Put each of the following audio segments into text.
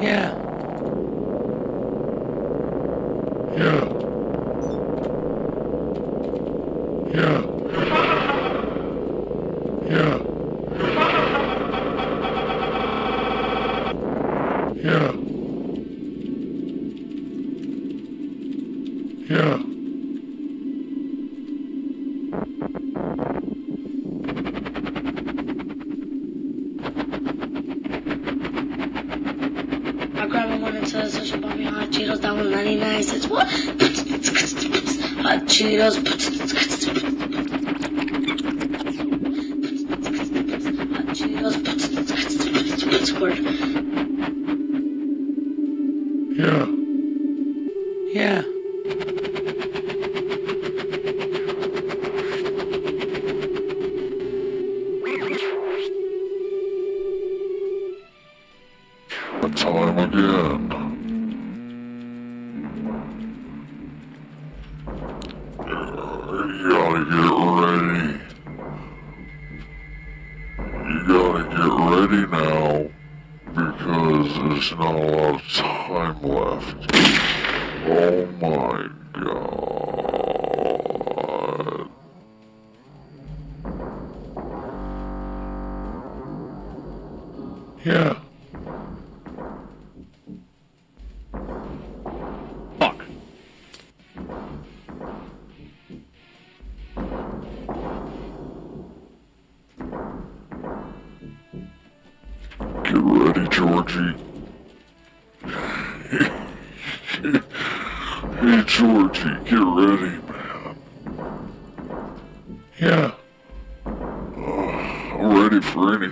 Yeah. Yeah.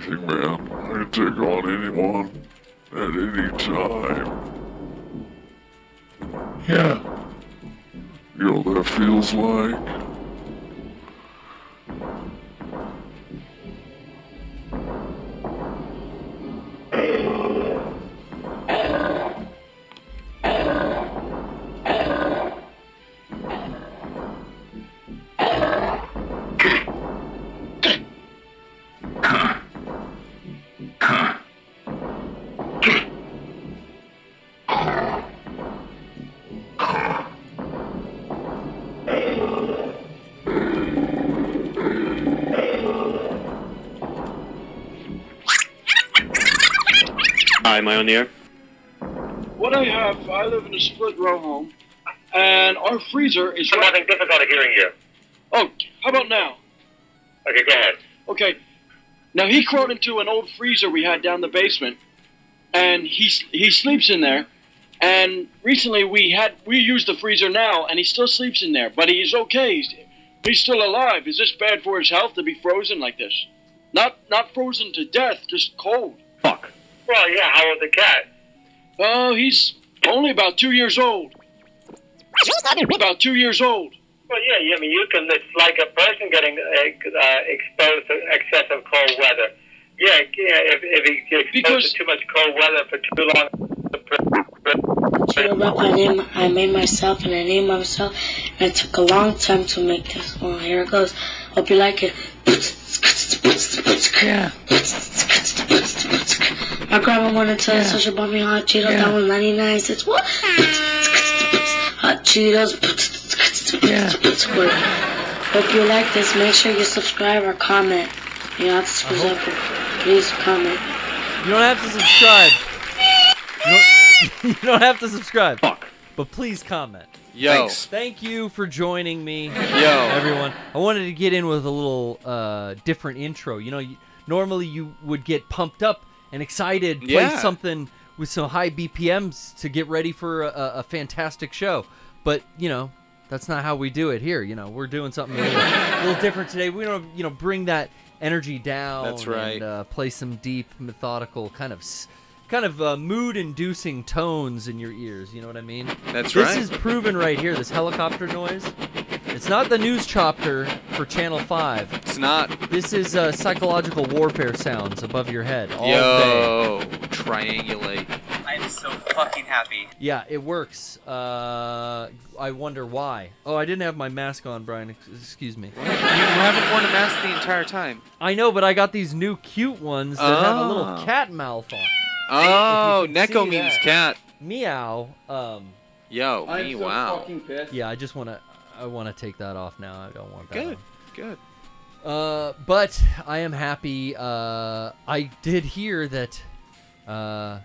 Anything, man. I can take on anyone at any time. Yeah. You know what that feels like? Hi, am I on the air? What I have, I live in a split row home, and our freezer is I'm right. having difficulty hearing you. Oh, how about now? Okay, go ahead. Okay. Now he crawled into an old freezer we had down the basement, and he he sleeps in there. And recently we had we used the freezer now, and he still sleeps in there, but he's okay. He's, he's still alive. Is this bad for his health to be frozen like this? Not not frozen to death, just cold. Fuck. Well, yeah, how old the cat? Oh, he's only about two years old. About two years old. Well, yeah, yeah, I mean, you can, it's like a person getting uh, uh, exposed to excessive cold weather. Yeah, yeah if, if he gets exposed Because- to too much cold weather for too long, Cheeto rep I named I made myself and I named myself and it took a long time to make this. Well here it goes. Hope you like it. Yeah. My grandma wanted to Yeah. so she bought me hot Cheetos. Yeah. That was 99 cents. What? Hot Cheetos. Yeah. Hope you like this. Make sure you subscribe or comment. You don't have to subscribe, please comment. You don't have to subscribe. You don't, you don't have to subscribe. Fuck. But please comment. Yo. Thank you for joining me, Yo. everyone. I wanted to get in with a little uh, different intro. You know, you, normally you would get pumped up and excited, play Yeah. something with some high BPMs to get ready for a, a, a fantastic show. But you know, that's not how we do it here. You know, we're doing something a little, a little different today. We don't, you know, bring that energy down. That's right. And, uh, play some deep, methodical kind of. s- Kind of uh, mood-inducing tones in your ears. You know what I mean? That's this right. This is proven right here. This helicopter noise. It's not the news chopper for Channel Five. It's not. This is uh, psychological warfare sounds above your head all day. Yo. Triangulate. I'm so fucking happy. Yeah, it works. Uh, I wonder why. Oh, I didn't have my mask on, Bryan. Excuse me. You haven't worn a mask the entire time. I know, but I got these new cute ones that have a little Oh. cat mouth on. Oh, If Neko see means that. cat. Meow. Um, Yo, me, wow. pissed. yeah, I just want to. I want to take that off now. I don't want that. Good, on. good. Uh, but I am happy. Uh, I did hear that uh,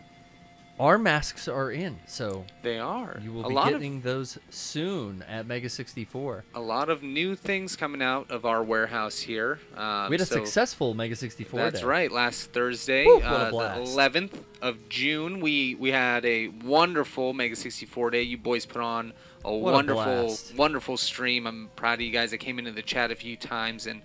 our masks are in, so They are. you will a be getting those soon at Mega 64. a lot of new things coming out of our warehouse here. Um, we had a so successful Mega 64 That's day. right. Last Thursday, Woo, uh, the 11th of June, we we had a wonderful Mega 64 day. You boys put on a What wonderful, blast. wonderful stream. I'm proud of you guys. I came into the chat a few times and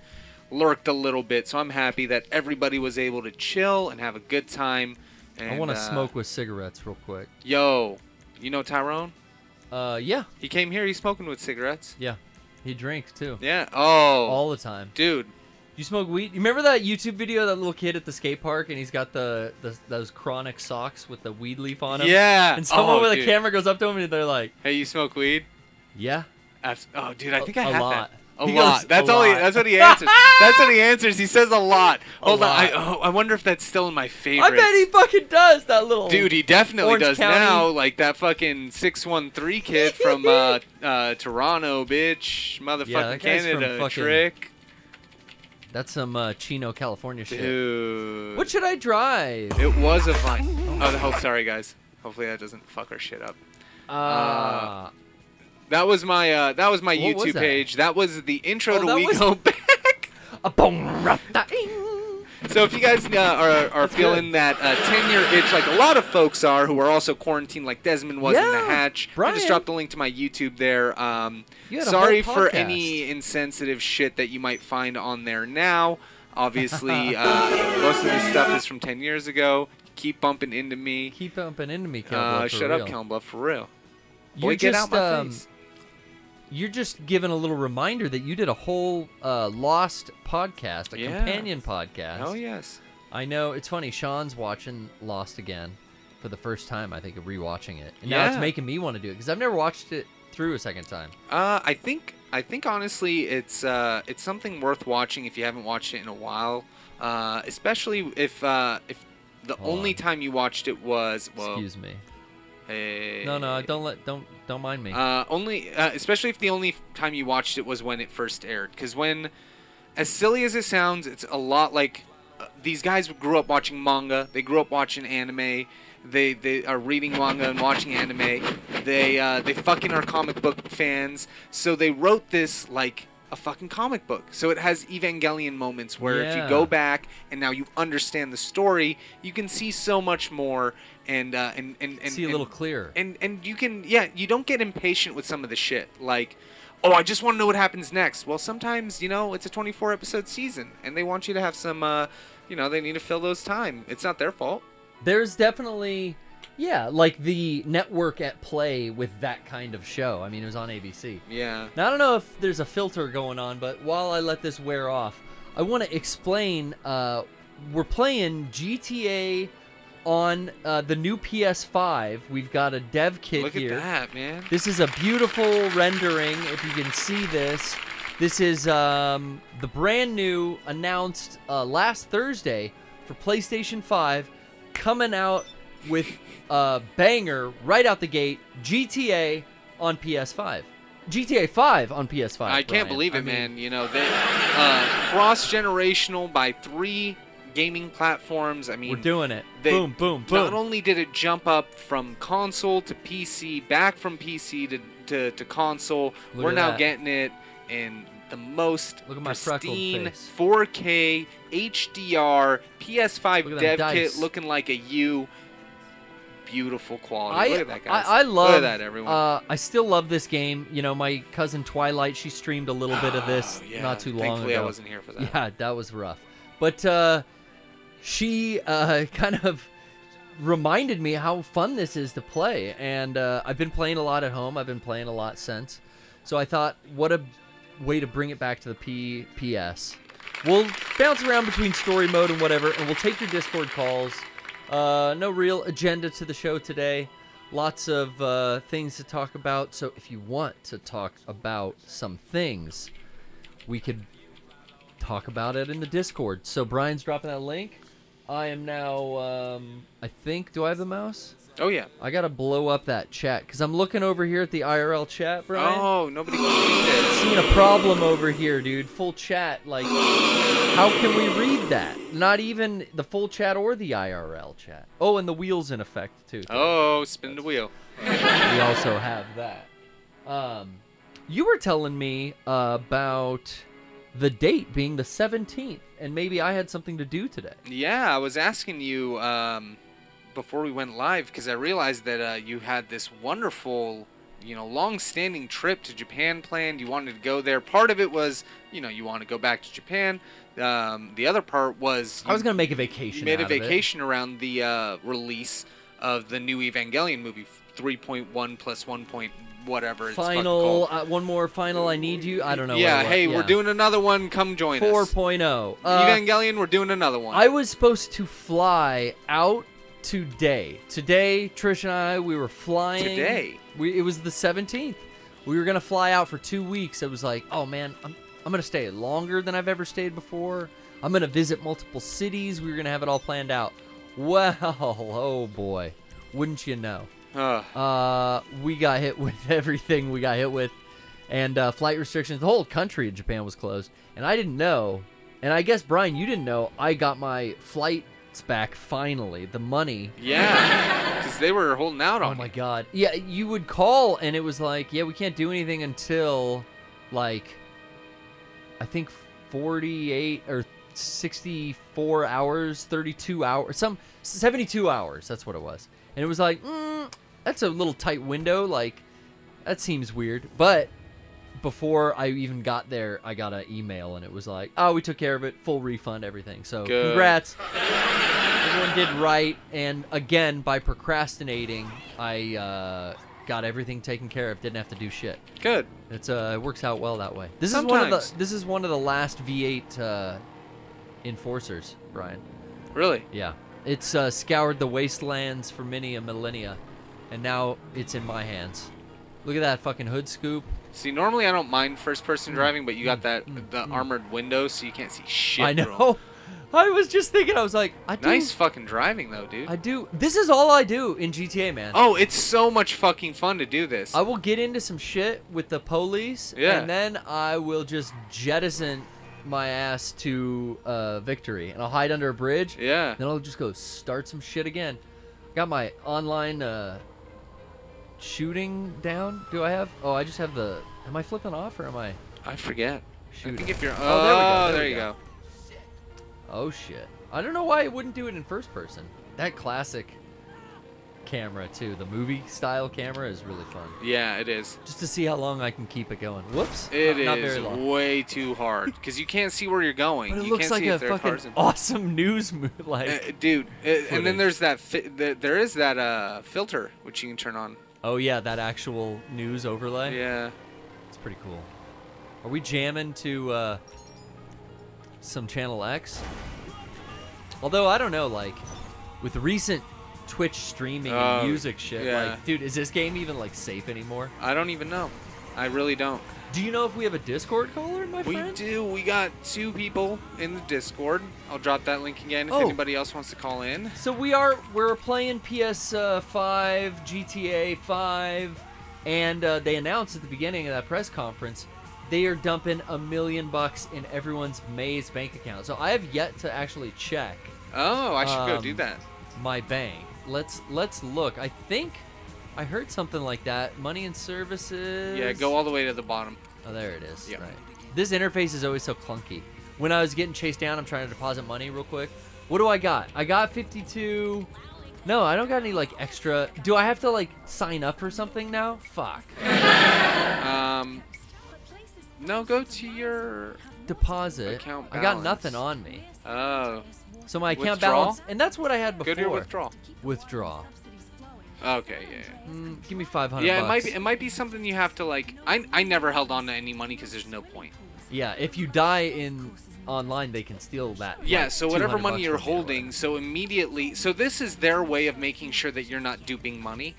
lurked a little bit, so I'm happy that everybody was able to chill and have a good time. And, I want to uh, smoke with cigarettes real quick. Yo, you know Tyrone? Uh, yeah, He came here. He's smoking with cigarettes. yeah. He drinks too. Yeah. Oh, All the time. dude. You smoke weed? You remember that YouTube video of that little kid at the skate park and he's got the, the those chronic socks with the weed leaf on them? Yeah. And someone oh, with a camera goes up to him and they're like, Hey, you smoke weed? "Yeah." Abs- oh, dude, I think I a have lot. that. A He lot. goes, that's "A all. He, that's what he answers. that's what he answers. He says a lot. A Hold on. I, oh, I wonder if that's still in my I bet he fucking does that little Dude, he definitely Orange does County. now. Like that fucking six one three kid from uh, uh, Toronto, bitch, motherfucking from Canada, fucking- trick, That's some uh, Chino, California shit. dude. What should I drive? It was a fine. Oh, oh, sorry guys. Hopefully that doesn't fuck our shit up. Uh, That was my uh, that was my What was YouTube that? page. That was the intro Oh, to We was- Go Back. a boom, rap, da, ing. So if you guys uh, are, are feeling good. that uh, 10 year itch, like a lot of folks are, who are also quarantined, like Desmond was in the Yeah, hatch, I Bryan. just dropped the link to my YouTube there. Um, You sorry for any insensitive shit that you might find on there now. Obviously, uh, most of this stuff is from 10 years ago. Keep bumping into me. Keep bumping into me, Kelblood, Uh, shut real. up, Bluff, for real. Boy, get just, out my um, face. You're just giving a little reminder that you did a whole uh, Lost podcast, a Yeah. companion podcast. Oh, yes. I know it's funny. Sean's watching Lost again for the first time. I think of rewatching it, and now it's making me want to do it because I've never watched it through a second time. Uh, I think I think honestly, it's uh, it's something worth watching if you haven't watched it in a while. Uh, especially if uh, if the Hold only on. time you watched it was well, Excuse me. Hey, No, no, don't let don't don't mind me. Uh, only uh, especially if the only time you watched it was when it first aired. Because when, as silly as it sounds, it's a lot like uh, these guys grew up watching manga. They grew up watching anime. They they are reading manga and watching anime. They uh, they fucking are comic book fans. So they wrote this like a fucking comic book. So it has Evangelion moments where if you go back and now you understand the story, you can see so much more and uh, and and and See a and- little clearer. and and you can yeah you don't get impatient with some of the shit like oh i just want to know what happens next well sometimes you know it's a 24 episode season and they want you to have some uh you know they need to fill those time it's not their fault There's definitely, yeah, like the network at play with that kind of show. I mean, it was on ABC. yeah Now I don't know if there's a filter going on, but while I let this wear off, I want to explain. Uh, we're playing GTA on uh, the new PS5. We've got a dev kit look here. at that man This is a beautiful rendering. If you can see this, this is um, the brand new announced uh, last Thursday for PlayStation 5, coming out with a banger right out the gate. GTA on PS5. GTA 5 on PS5. i can't believe it I mean, man you know they uh cross generational by three gaming platforms i mean We're doing it. they- boom, boom, Not only did it jump up from console to PC, back from PC to, to, to console, Look we're now that. getting it in the most Look at my pristine 4K HDR PS5 Look at them dev kit looking like a U. Beautiful quality. I, Look at that, guys. I, I love Look at that, everyone. Uh, I still love this game. You know, my cousin Twilight, she streamed a little bit of this Oh, yeah. not too long Thankfully, ago. I wasn't here for that. Yeah, that was rough. But uh, she uh, kind of reminded me how fun this is to play. And uh, I've been playing a lot at home. I've been playing a lot since. So I thought, what a way to bring it back to the P- PS. We'll bounce around between story mode and whatever, and we'll take your Discord calls. Uh, no real agenda to the show today. Lots of uh, things to talk about. So if you want to talk about some things, we could talk about it in the Discord. So Bryan's dropping that link. I am now. Um, I think. Do I have the mouse? Oh yeah. I gotta blow up that chat because I'm looking over here at the IRL chat, Bryan. Oh, nobody can read it. Seeing a problem over here, dude. Full chat. Like, how can we read that? Not even the full chat or the IRL chat. Oh, and the wheels in effect too. Oh, spin the wheel. we also have that. Um, you were telling me about the date being the 17th, and maybe I had something to do today. Yeah, I was asking you um, before we went live because I realized that uh, you had this wonderful, you know, long-standing trip to Japan planned. You wanted to go there. Part of it was, you know, you want to go back to Japan. Um, the other part was I was gonna make a vacation. made a out of it. vacation around the uh, release of the new Evangelion movie, 3.1 plus 1. Whatever. It's Final, called. uh, one more final. I need you. I don't know. yeah, what it was. hey, we're doing another one. Come join us. 4.0. Uh, Evangelion, we're doing another one. I was supposed to fly out today. Today, Trish and I, we were flying. Today? We, it was the 17th. We were gonna fly out for two weeks. It was like, oh man, I'm I'm gonna stay longer than I've ever stayed before. I'm gonna visit multiple cities. We were gonna have it all planned out. Well, oh boy, wouldn't you know? Ugh. Uh, we got hit with everything we got hit with, and uh, flight restrictions. The whole country in Japan was closed, and I didn't know. And I guess Bryan, you didn't know. I got my flights back finally. The money. Yeah, because they were holding out on. Oh my you. god. Yeah, you would call, and it was like, yeah, we can't do anything until, like, I think 48 or 64 hours, 32 hours, some 72 hours. That's what it was. And it was like, mm, that's a little tight window. Like, that seems weird. But before I even got there, I got an email, and it was like, oh, we took care of it, full refund, everything. So Good. congrats. Everyone did right, and again, by procrastinating, I uh, got everything taken care of. Didn't have to do shit. Good. It's uh, it works out well that way. This is one of the this is one of the last V8 uh, enforcers, Bryan. Really? Yeah, it's uh, scoured the wastelands for many a millennia, and now it's in my hands. Look at that fucking hood scoop. See, normally I don't mind Mm. first-person driving, but you got that the armored windows, so you can't see shit. I know. I was just thinking. I was like, I do. Nice fucking driving though, dude. I do. This is all I do in GTA, man. oh, it's so much fucking fun to do this. I will get into some shit with the police, Yeah. and then I will just jettison my ass to uh, victory, and I'll hide under a bridge. yeah. Then I'll just go start some shit again. Got my online uh, shooting down. Do I have? Oh, I just have the. Am I flipping off or am I? I forget. Shooting? I think if you're. Oh, Oh, there we go, there there you go. go. Oh shit! I don't know why it wouldn't do it in first person. That classic camera too, the movie style camera is really fun. Yeah, it is. Just to see how long I can keep it going. Whoops! It not, is not very long. way too hard because you can't see where you're going. But it you looks like a fucking awesome news. Like, Uh, dude, uh, and then there's that the, there is that uh filter which you can turn on. oh yeah, that actual news overlay. Yeah. It's pretty cool. Are we jamming to uh, some Channel X? Although I don't know, like with recent Twitch streaming Oh, and music shit, yeah. like, dude, is this game even like safe anymore? I don't even know. I really don't. Do you know if we have a Discord caller, my friend? We friend? do. We got two people in the Discord. I'll drop that link again if Oh. anybody else wants to call in. So we are we're playing PS uh, 5, GTA 5, and uh, they announced at the beginning of that press conference they are dumping a million bucks in everyone's Maze bank account. So I have yet to actually check Oh, I should go do Um, that. my bank. Let's let's look. I think I heard something like that. Money and services. Yeah, go all the way to the bottom. Oh, there it is. Yep. Right. This interface is always so clunky. When I was getting chased down, I'm trying to deposit money real quick. What do I got? I got 52. No, I don't got any like extra. Do I have to like sign up for something now? Fuck. Um, no, go to your. Deposit. Account I got nothing on me. Oh, So my account balance, and that's what I had before. go to your withdrawal. Withdraw. Okay, yeah. yeah. Mm, give me 500. Yeah, it might be. It might be something you have to like. I I never held on to any money because there's no point. Yeah, if you die in online, they can steal that. Yeah, like, so whatever money you're from you or holding, so immediately, so this is their way of making sure that you're not duping money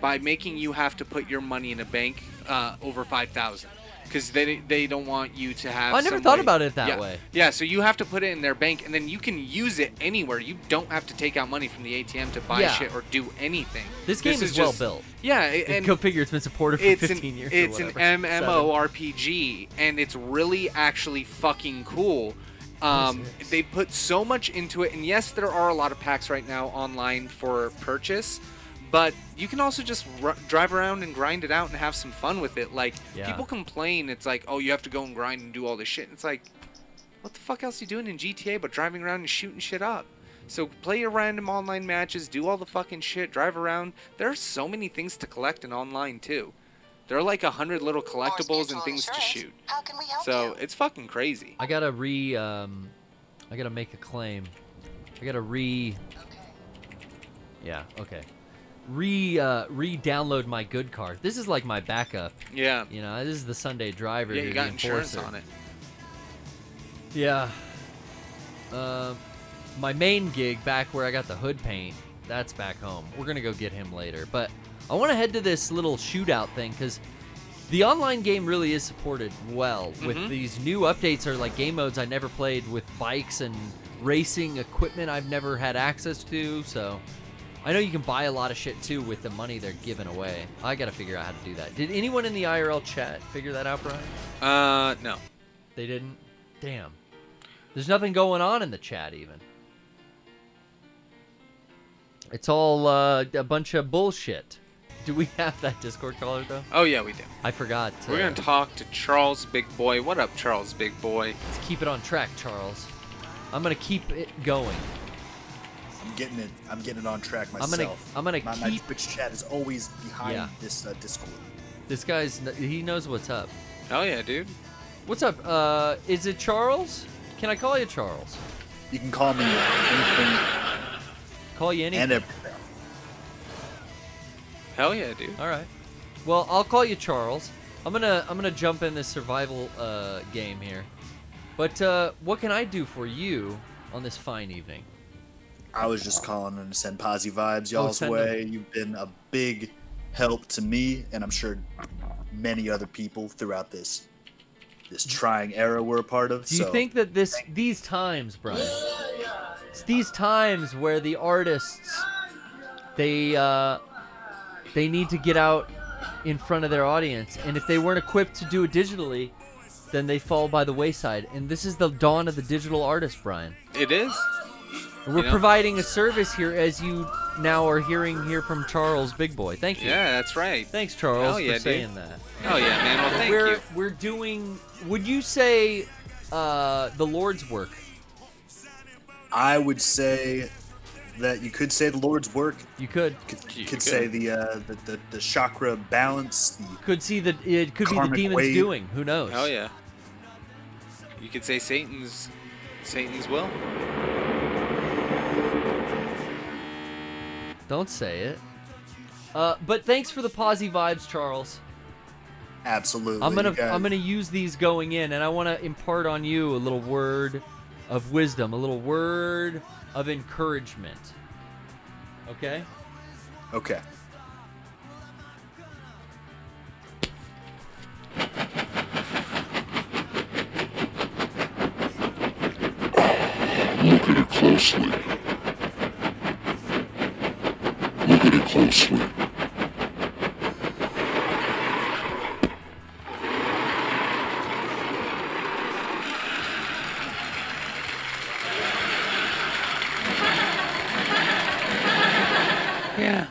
by making you have to put your money in a bank uh, over five thousand. Because they they don't want you to have. I never thought way- about it that yeah. way. Yeah, so you have to put it in their bank, and then you can use it anywhere. You don't have to take out money from the ATM to buy Yeah. shit or do anything. This game is, well built. Yeah, And and go figure, it's been supported for it's 15 an, years. It's an. MMORPG, and it's really actually fucking cool. Um, they put so much into it, and yes, there are a lot of packs right now online for purchase, but you can also just r- drive around and grind it out and have some fun with it. Like Yeah. people complain, it's like, oh, you have to go and grind and do all this shit. And it's like, what the fuck else are you doing in GTA but driving around and shooting shit up? So play your random online matches, do all the fucking shit, drive around. There are so many things to collect in online too. There are like a hundred little collectibles and things to shoot. How can we help So you? it's fucking crazy. I gotta re. Um, I gotta make a claim. I gotta re. Okay. Yeah. Okay. Re uh, re-download my good card. This is like my backup. Yeah. You know, this is the Sunday driver. Yeah, you got insurance on it. Yeah. Uh, my main gig back where I got the hood paint, that's back home. We're gonna go get him later. But I want to head to this little shootout thing because the online game really is supported well with Mhm. these new updates are like game modes I never played with bikes and racing equipment I've never had access to. So I know you can buy a lot of shit too with the money they're giving away. I got to figure out how to do that. Did anyone in the IRL chat figure that out, Bryan? Uh, no. They didn't. Damn. There's nothing going on in the chat even. It's all uh, a bunch of bullshit. Do we have that Discord caller though? Oh yeah, we do. I forgot. We're uh, gonna talk to Charles Big Boy. What up, Charles Big Boy? Let's keep it on track, Charles. I'm gonna keep it going. I'm getting it. I'm getting it on track myself. I'm gonna- I'm gonna my, my keep- Twitch chat is always behind Yeah. this uh, Discord. This guy's he knows what's up. Oh yeah, dude. What's up? Uh, is it Charles? Can I call you Charles? You can call me anything Call you anything. and everything. Hell yeah, dude. All right. Well, I'll call you Charles. I'm gonna I'm gonna jump in this survival uh, game here. But uh, what can I do for you on this fine evening? I was just calling in to send posi vibes y'all's send way. You've been a big help to me, and I'm sure many other people throughout this this trying era we're a part of. Do you so think that this these times, Bryan? It's these times where the artists they uh, they need to get out in front of their audience, and if they weren't equipped to do it digitally, then they fall by the wayside. And this is the dawn of the digital artist, Bryan. It is. We're You know? providing a service here, as you now are hearing here from Charles Big Boy. Thank you. Yeah, that's right. Thanks, Charles, Hell yeah, for dude. saying that. Oh yeah, man. Well, thank we're you. we're doing. Would you say uh, the Lord's work? I would say that you could say the Lord's work. You could. Could, You could could. say the, uh, the the the chakra balance. The, Could see that it could be the demon's wave. doing. Who knows? Oh yeah. You could say Satan's Satan's will. Don't say it. Uh, but thanks for the posy vibes, Charles. absolutely. I'm gonna guys- I'm gonna use these going in, and I want to impart on you a little word of wisdom, a little word of encouragement. Okay. Okay. Look at it closely. Look at it closely. Yeah.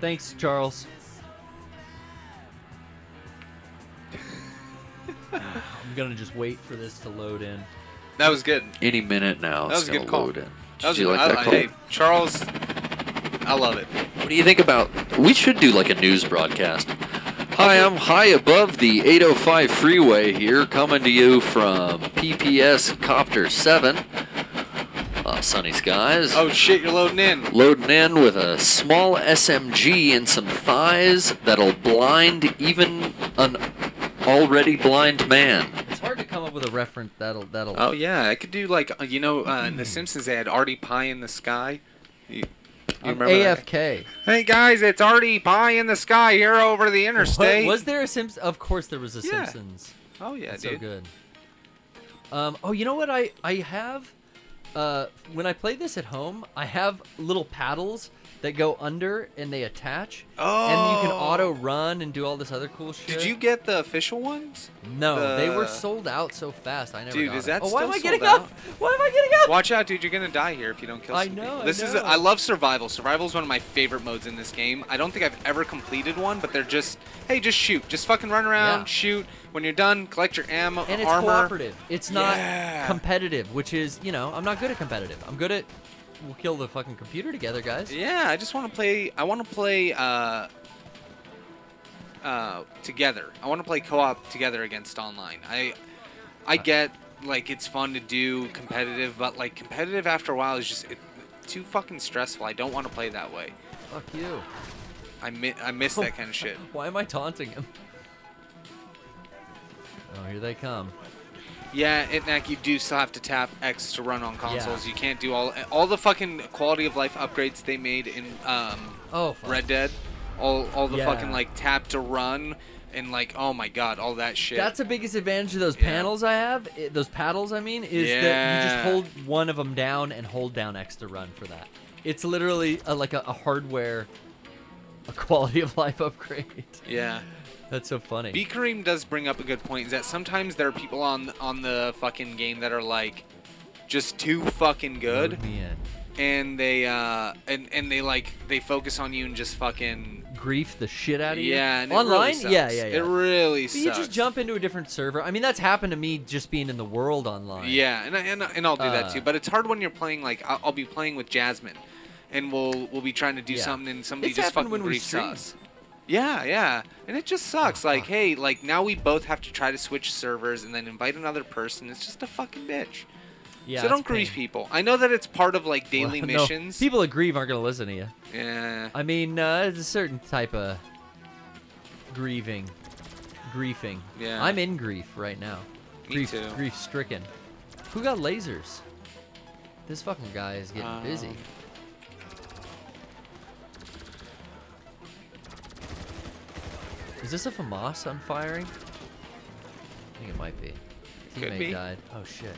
Thanks, Charles. I'm gonna just wait for this to load in. That was good. Any minute now, That it's was a gonna good call. load in. That was Did you good. like that I- call? Hey, Charles, I love it. What do you think about? We should do like a news broadcast. Hi, I'm high above the 805 freeway here, coming to you from PPS Copter 7. Uh, sunny skies. Oh shit, you're loading in. Loading in with a small SMG and some thighs that'll blind even an already blind man. It's hard to come up with a reference that'll that'll. Oh yeah, I could do like uh, you know uh, in The Simpsons they had Artie Pie in the sky. You- You I'm remember that? AFK. Hey guys, it's already pie in the sky here over the What, interstate. was there a Simpsons? Of course, there was a Yeah. Simpsons. Oh yeah, That's dude. so good. Um, oh, you know what? I I have uh, when I play this at home, I have little paddles that go under and they attach, and you can Oh. auto run and do all this other cool shit. Did you get the official ones? No, they were sold out so fast. I never. Dude, is it. that Oh, why am I getting out? up? Why am I getting up? Watch out, dude! You're gonna die here if you don't kill. I know, people. I This is. know. A, I love survival. Survival is one of my favorite modes in this game. I don't think I've ever completed one, but they're just, hey, just shoot, just fucking run around, Yeah. shoot. When you're done, collect your ammo, and it's armor. cooperative. It's not Yeah. competitive, which is you know I'm not good at competitive. I'm good at we'll kill the fucking computer together, guys. Yeah, I just want to play. I want to play uh, uh, together. I want to play co-op together against online. I I get like it's fun to do competitive, but like competitive after a while is just it, too fucking stressful. I don't want to play that way. Fuck you. I mi- I miss that kind of shit. Why am I taunting him? Oh, here they come. Yeah, Itnak, you do still have to tap X to run on consoles. You can't do all all the fucking quality of life upgrades they made in um, Oh, fuck. Red Dead. All all the Yeah. fucking like tap to run and like oh my god, all that shit. That's the biggest advantage of those Yeah. panels I have. Those paddles, I mean, is that you just hold one of them down and hold down X to run for that. It's literally a, like a, a hardware, a quality of life upgrade. yeah. That's so funny. B Kareem does bring up a good point. Is that sometimes there are people on on the fucking game that are like just too fucking good, and they uh and and they like they focus on you and just fucking Grief the shit out of you. yeah. And Online, really yeah, yeah, yeah. It really But sucks. you just jump into a different server. I mean, that's happened to me just being in the world online. Yeah, and, I- and, I- and I'll do that Uh, too. But it's hard when you're playing like I'll, I'll be playing with Jasmine, and we'll we'll be trying to do Yeah. something, and somebody It's just fucking when griefs us. Yeah, yeah, and it just sucks. like, hey, like now we both have to try to switch servers and then invite another person. It's just a fucking bitch. Yeah. so don't grieve pain. people. I know that it's part of like daily Well, no, missions. people that grieve aren't gonna listen to you. Yeah. I mean, uh, it's a certain type of grieving, griefing. Yeah. I'm in grief right now. Me grief, too. grief stricken. Who got lasers? This fucking guy is getting busy. Is this a FAMAS I'm firing? I think it might be. Could Teammate be. died. Oh shit.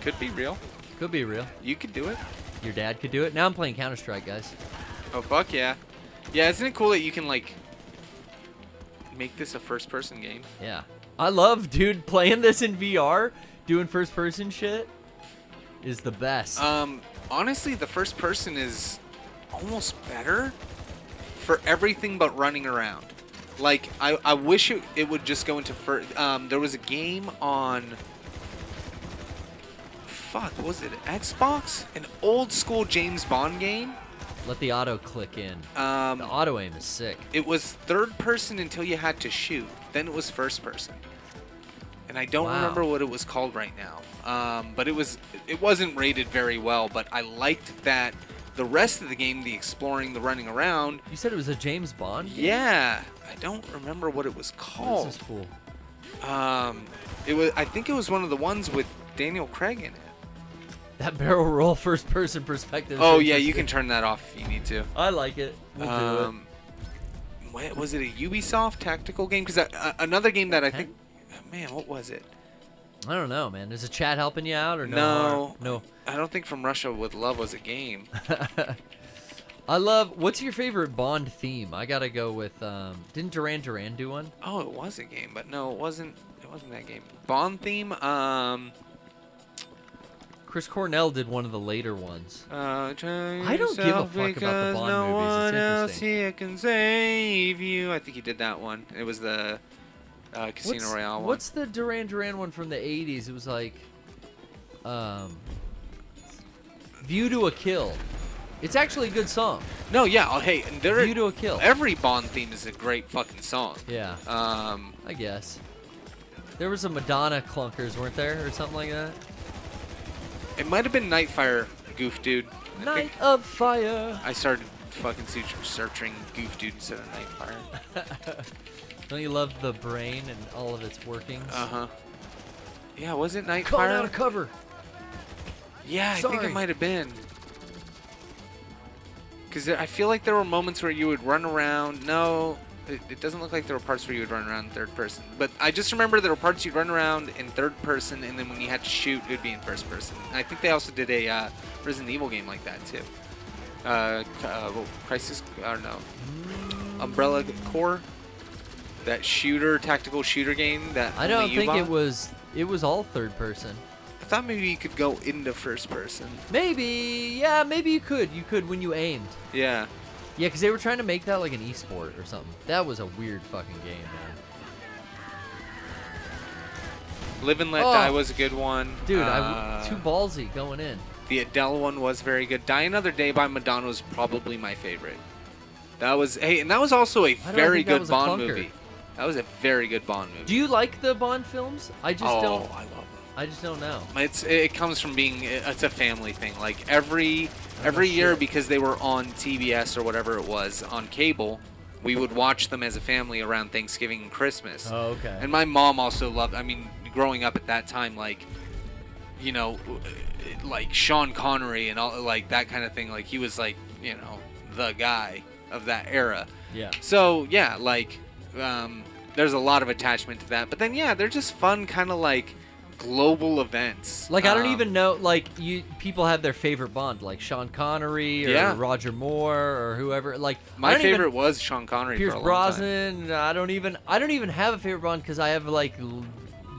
Could be real. Could be real. You could do it. Your dad could do it. Now I'm playing Counter Strike, guys. Oh fuck yeah. Yeah, isn't it cool that you can like make this a first-person game? Yeah. I love, dude, playing this in VR, doing first person shit is the best. Um, honestly, the first person is almost better for everything but running around. Like, I, I wish it, it would just go into first. Um, there was a game on. Fuck, was it Xbox? An old school James Bond game. Let the auto click in. Um, The auto aim is sick. it was third person until you had to shoot. Then it was first person. And I don't Wow. remember what it was called right now. Um, but it was it wasn't rated very well. But I liked that the rest of the game, the exploring, the running around. You said it was a James Bond? game? Yeah, I don't remember what it was called. is this fool? Um, it was I think it was one of the ones with Daniel Craig in it. That barrel roll first person perspective. Oh yeah, you can turn that off if you need to. I like it. We'll do it. um, what, was it a Ubisoft tactical game? Because uh, another game that I think, man, what was it? I don't know, man. Is the chat helping you out or no? No. No. I don't think From Russia with Love was a game. I love. What's your favorite Bond theme? I gotta go with. Um, didn't Duran Duran do one? Oh, it was a game, but no, it wasn't. It wasn't that game. Bond theme. Um. Chris Cornell did one of the later ones. Uh, I don't give a fuck about the Bond no movies, it's one else here can save you. I think he did that one. It was the uh, Casino what's, Royale one. What's the Duran Duran one from the '80s? It was like, um, "View to a Kill." It's actually a good song. No, yeah. Oh, hey, and there. View to a Kill. Every Bond theme is a great fucking song. Yeah, Um. I guess. There was some Madonna clunkers, weren't there, or something like that? It might have been Nightfire, Goof Dude. I Night think of Fire. I started fucking searching Goof Dude instead of Nightfire. Don't you love the brain and all of its workings? Uh huh. Yeah, was it Calling out of cover. Yeah, I think it might have been. Because I feel like there were moments where you would run around. No, it, it doesn't look like there were parts where you would run around in third person. But I just remember there were parts you'd run around in third person, and then when you had to shoot, it would be in first person. And I think they also did a uh, Resident Evil game like that too. Uh, c- uh, well, Crisis, I don't know. Umbrella Corps, that shooter, tactical shooter game that I don't think it was. It was all third person. I thought maybe you could go into first person. Maybe, yeah, maybe you could. You could when you aimed. Yeah. Yeah, because they were trying to make that like an esport or something. That was a weird fucking game, man. Live and Let Oh. Die was a good one. Dude, Uh, I too ballsy going in. The Adele one was very good. Die Another Day by Madonna was probably my favorite. That was hey, and that was also a very good a Bond movie. That was a very good Bond movie. Do you like the Bond films? I just oh, don't. I love them. I just don't know. It's it comes from being it's a family thing. Like every oh, every year because they were on TBS or whatever it was on cable, we would watch them as a family around Thanksgiving and Christmas. Oh, okay. And my mom also loved. I mean, growing up at that time, like, you know, like Sean Connery and all like that kind of thing. Like he was like, you know, the guy of that era. Yeah. So yeah, like, um, there's a lot of attachment to that. But then yeah, they're just fun, kind of like global events. Like I don't Um, even know. Like you, people have their favorite Bond, like Sean Connery or Yeah. Roger Moore or whoever. Like My favorite Even, was Sean Connery Pierce for a long time. Brosnan. I don't even. I don't even have a favorite Bond because I have like l-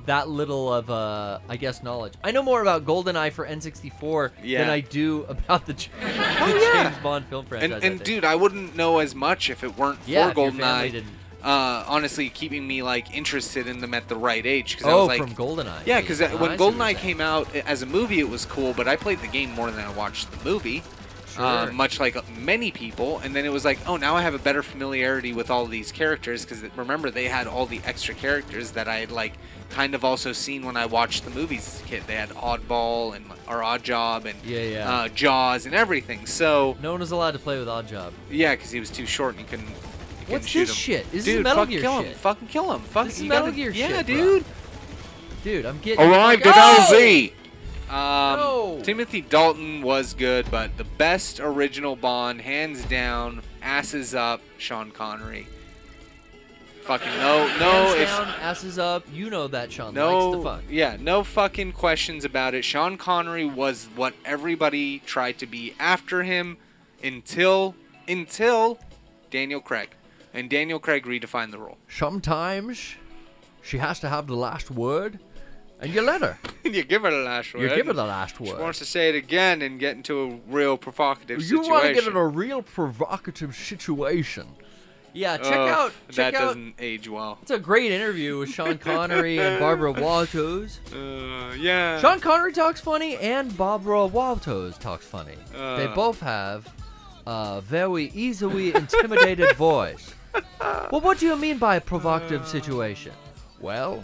that little of uh, I guess knowledge. I know more about GoldenEye for N64 than I do about the, J- the yeah. James Bond film franchise. And, and think. dude, I wouldn't know as much if it weren't Yeah, for GoldenEye. Uh, honestly, keeping me like interested in them at the right age. Cause I Oh, was, like, from GoldenEye. Yeah, because Oh, when GoldenEye came out as a movie, it was cool, but I played the game more than I watched the movie. Uh, Sure. much like many people, and then it was like, oh, now I have a better familiarity with all these characters because remember they had all the extra characters that I had like kind of also seen when I watched the movies as a kid. They had Oddball and or Odd Job and Yeah, yeah. Uh, Jaws and everything. So no one was allowed to play with Oddjob. yeah, because he was too short and he couldn't. You What's this him. shit? This is Metal fucking Gear kill shit. him! Fucking kill him! Fuck, This is Metal gotta- Gear yeah, shit, bro. dude. Dude, I'm getting Arrived fuck- at Oh! LZ. Um, No. Timothy Dalton was good, but the best original Bond, hands down, asses up, Sean Connery. Fucking no, no, Hands if down, asses up. You know that Sean likes no, to fuck. yeah, no fucking questions about it. Sean Connery was what everybody tried to be after him until until Daniel Craig, and Daniel Craig redefined the role. Sometimes she has to have the last word, and you let her. you give her the last word. You give her the last word. She wants to say it again and get into a real provocative You situation. You want to get in a real provocative situation. Yeah, check Ugh, out. Check that out. doesn't age well. It's a great interview with Sean Connery and Barbara Walters. Uh, yeah. Sean Connery talks funny, and Barbara Walters talks funny. they Uh. both have a very easily intimidated voice. Well, what do you mean by a provocative uh. situation? Well,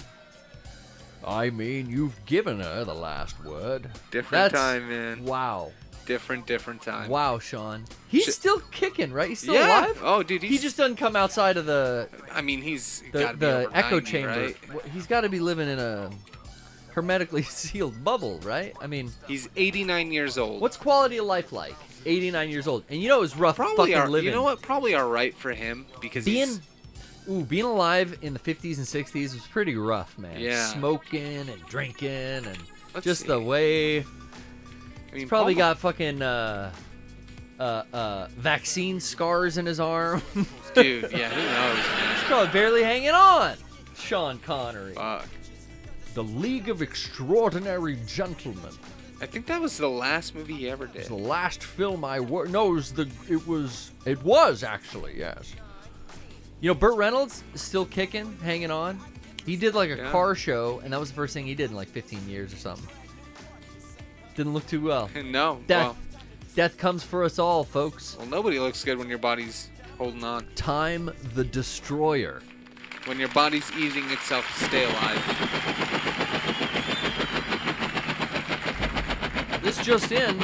I mean you've given her the last word. Different That's- time, man. Wow. Different, different time. Wow, Sean. He's Sh- still kicking, right? He's still Yeah. alive? Oh, dude, he just doesn't come outside of the I mean, he's the, gotta be the over echo 90, chamber. right? He's got to be living in a hermetically sealed bubble, right? I mean, He's 89 years old. what's quality of life like? 89 years old, and you know it was rough probably fucking are, living. You know what? Probably all right for him because Being, he's, ooh, being alive in the 50s and 60s was pretty rough, man. Yeah. Smoking and drinking and Let's just the way. I mean, He's probably Paul- got fucking uh, uh, uh, vaccine scars in his arm. Dude, yeah, who knows, man? He's probably barely hanging on. Sean Connery. Fuck. The League of Extraordinary Gentlemen. I think that was the last movie he ever did. It's the last film I worked. No, it was the. It was. It was actually yes. You know, Burt Reynolds is still kicking, hanging on. He did like a Yeah. car show, and that was the first thing he did in like 15 years or something. Didn't look too well. No, Death. well, Death comes for us all, folks. well, nobody looks good when your body's holding on. Time the Destroyer. When your body's eating itself to stay alive. This just in.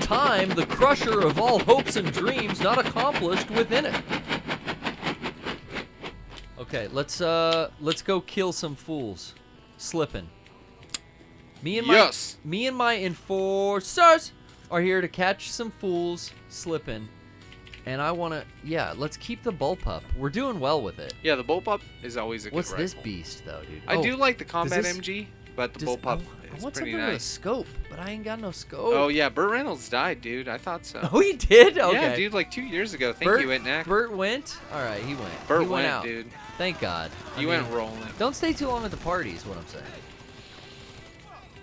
Time, the crusher of all hopes and dreams not accomplished within it. Okay, let's uh let's go kill some fools. Slipping. Me and my Yes. me and my enforcers are here to catch some fools slipping and I want to. Yeah, let's keep the bullpup. We're doing well with it. Yeah, the bullpup is always a good What's this beast though, dude? I Oh, do like the combat this- MG, but the does- bullpup I, want something with a scope, but I ain't got no scope. Oh yeah, Burt Reynolds died, dude. I thought so. Oh, he did. Okay. Yeah, dude, like two years ago. Thank Burt, you, Itnak. Burt went. All right, he went. Burt he went, went, out. dude. Thank God. I You went rolling. Don't stay too long at the party. Is what I'm saying.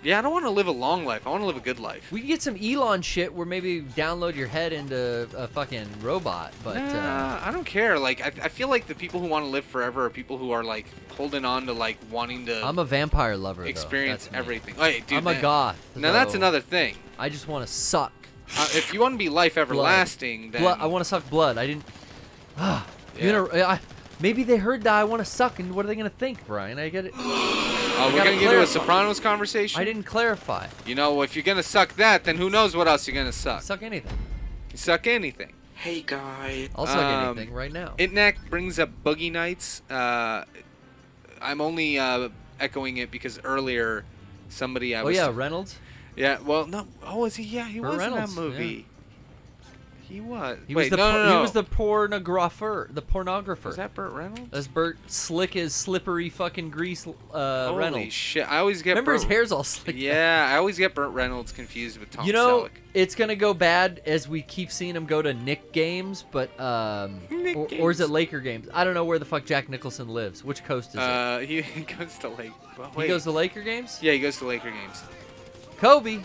Yeah, I don't want to live a long life. I want to live a good life. We could get some Elon shit where maybe download your head into a fucking robot, but uh, I don't care. Like, I, I feel like the people who want to live forever are people who are like holding on to like wanting to I'm a vampire lover. experience everything. Hey, dude, I'm a man. goth. Now that's another thing. I just want to suck. Uh, if you want to be life everlasting, then Blood. I want to suck blood. I didn't. Ah, you Yeah. know, I, maybe they heard that I want to suck, and what are they gonna think, Bryan? I get it. Oh, we're gonna get into a. Sopranos conversation. I didn't clarify. You know, if you're gonna suck that, then who knows what else you're gonna suck? Suck anything. You suck anything. Hey guy. I'll suck Um, anything right now. Itnak brings up Boogie Nights. Uh, I'm only uh, echoing it because earlier somebody I oh was Oh, yeah, Reynolds. yeah well no oh is he yeah he Burt was Reynolds, in that yeah. He was. He Wait, was the no, no, no. he was the pornographer. The pornographer. Was that Burt Reynolds? That's Burt slick as slippery fucking grease uh, Holy Reynolds. shit! I always get Remember his hair's all slick. Yeah, I always get Burt Reynolds confused with Tom you know, Selleck. it's gonna go bad as we keep seeing him go to Knick games, but um, Knick or, or is it. Laker games? I don't know where the fuck Jack Nicholson lives. Which coast is Uh, he goes to Lake. wait. He goes to Laker games. Yeah, he goes to Laker games. Kobe.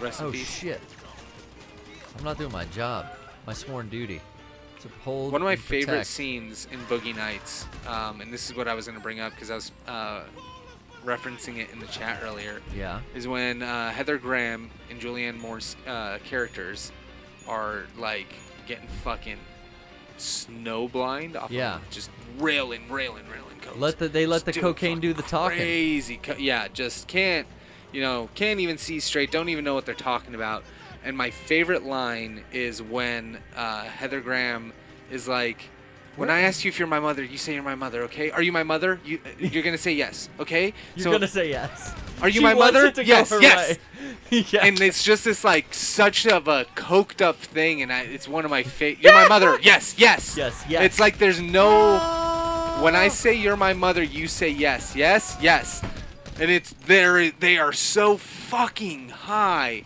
Rest Oh shit! I'm not doing my job, my sworn duty. To hold One of my favorite protect. scenes in Boogie Nights, um, and this is what I was going to bring up because I was uh, referencing it in the chat earlier, Yeah. is when uh, Heather Graham and Julianne Moore's uh, characters are like getting fucking snow blind off Yeah. of just railing, railing, railing coke. Let the they let the cocaine do the talking. crazy. Co- yeah, just can't, you know, can't even see straight. Don't even know what they're talking about. And my favorite line is when uh, Heather Graham is like, "When I ask you if you're my mother, you say you're my mother. Okay? Are you my mother? You you're gonna say yes. Okay? You're so gonna say yes. are you She my mother? to yes. yes. yeah. And it's just this like such of a coked up thing, and I, it's one of my favorite. You're my mother. Yes. Yes. Yes, yes. It's like there's no. When I say you're my mother, you say yes, yes, yes, and it's there. They are so fucking high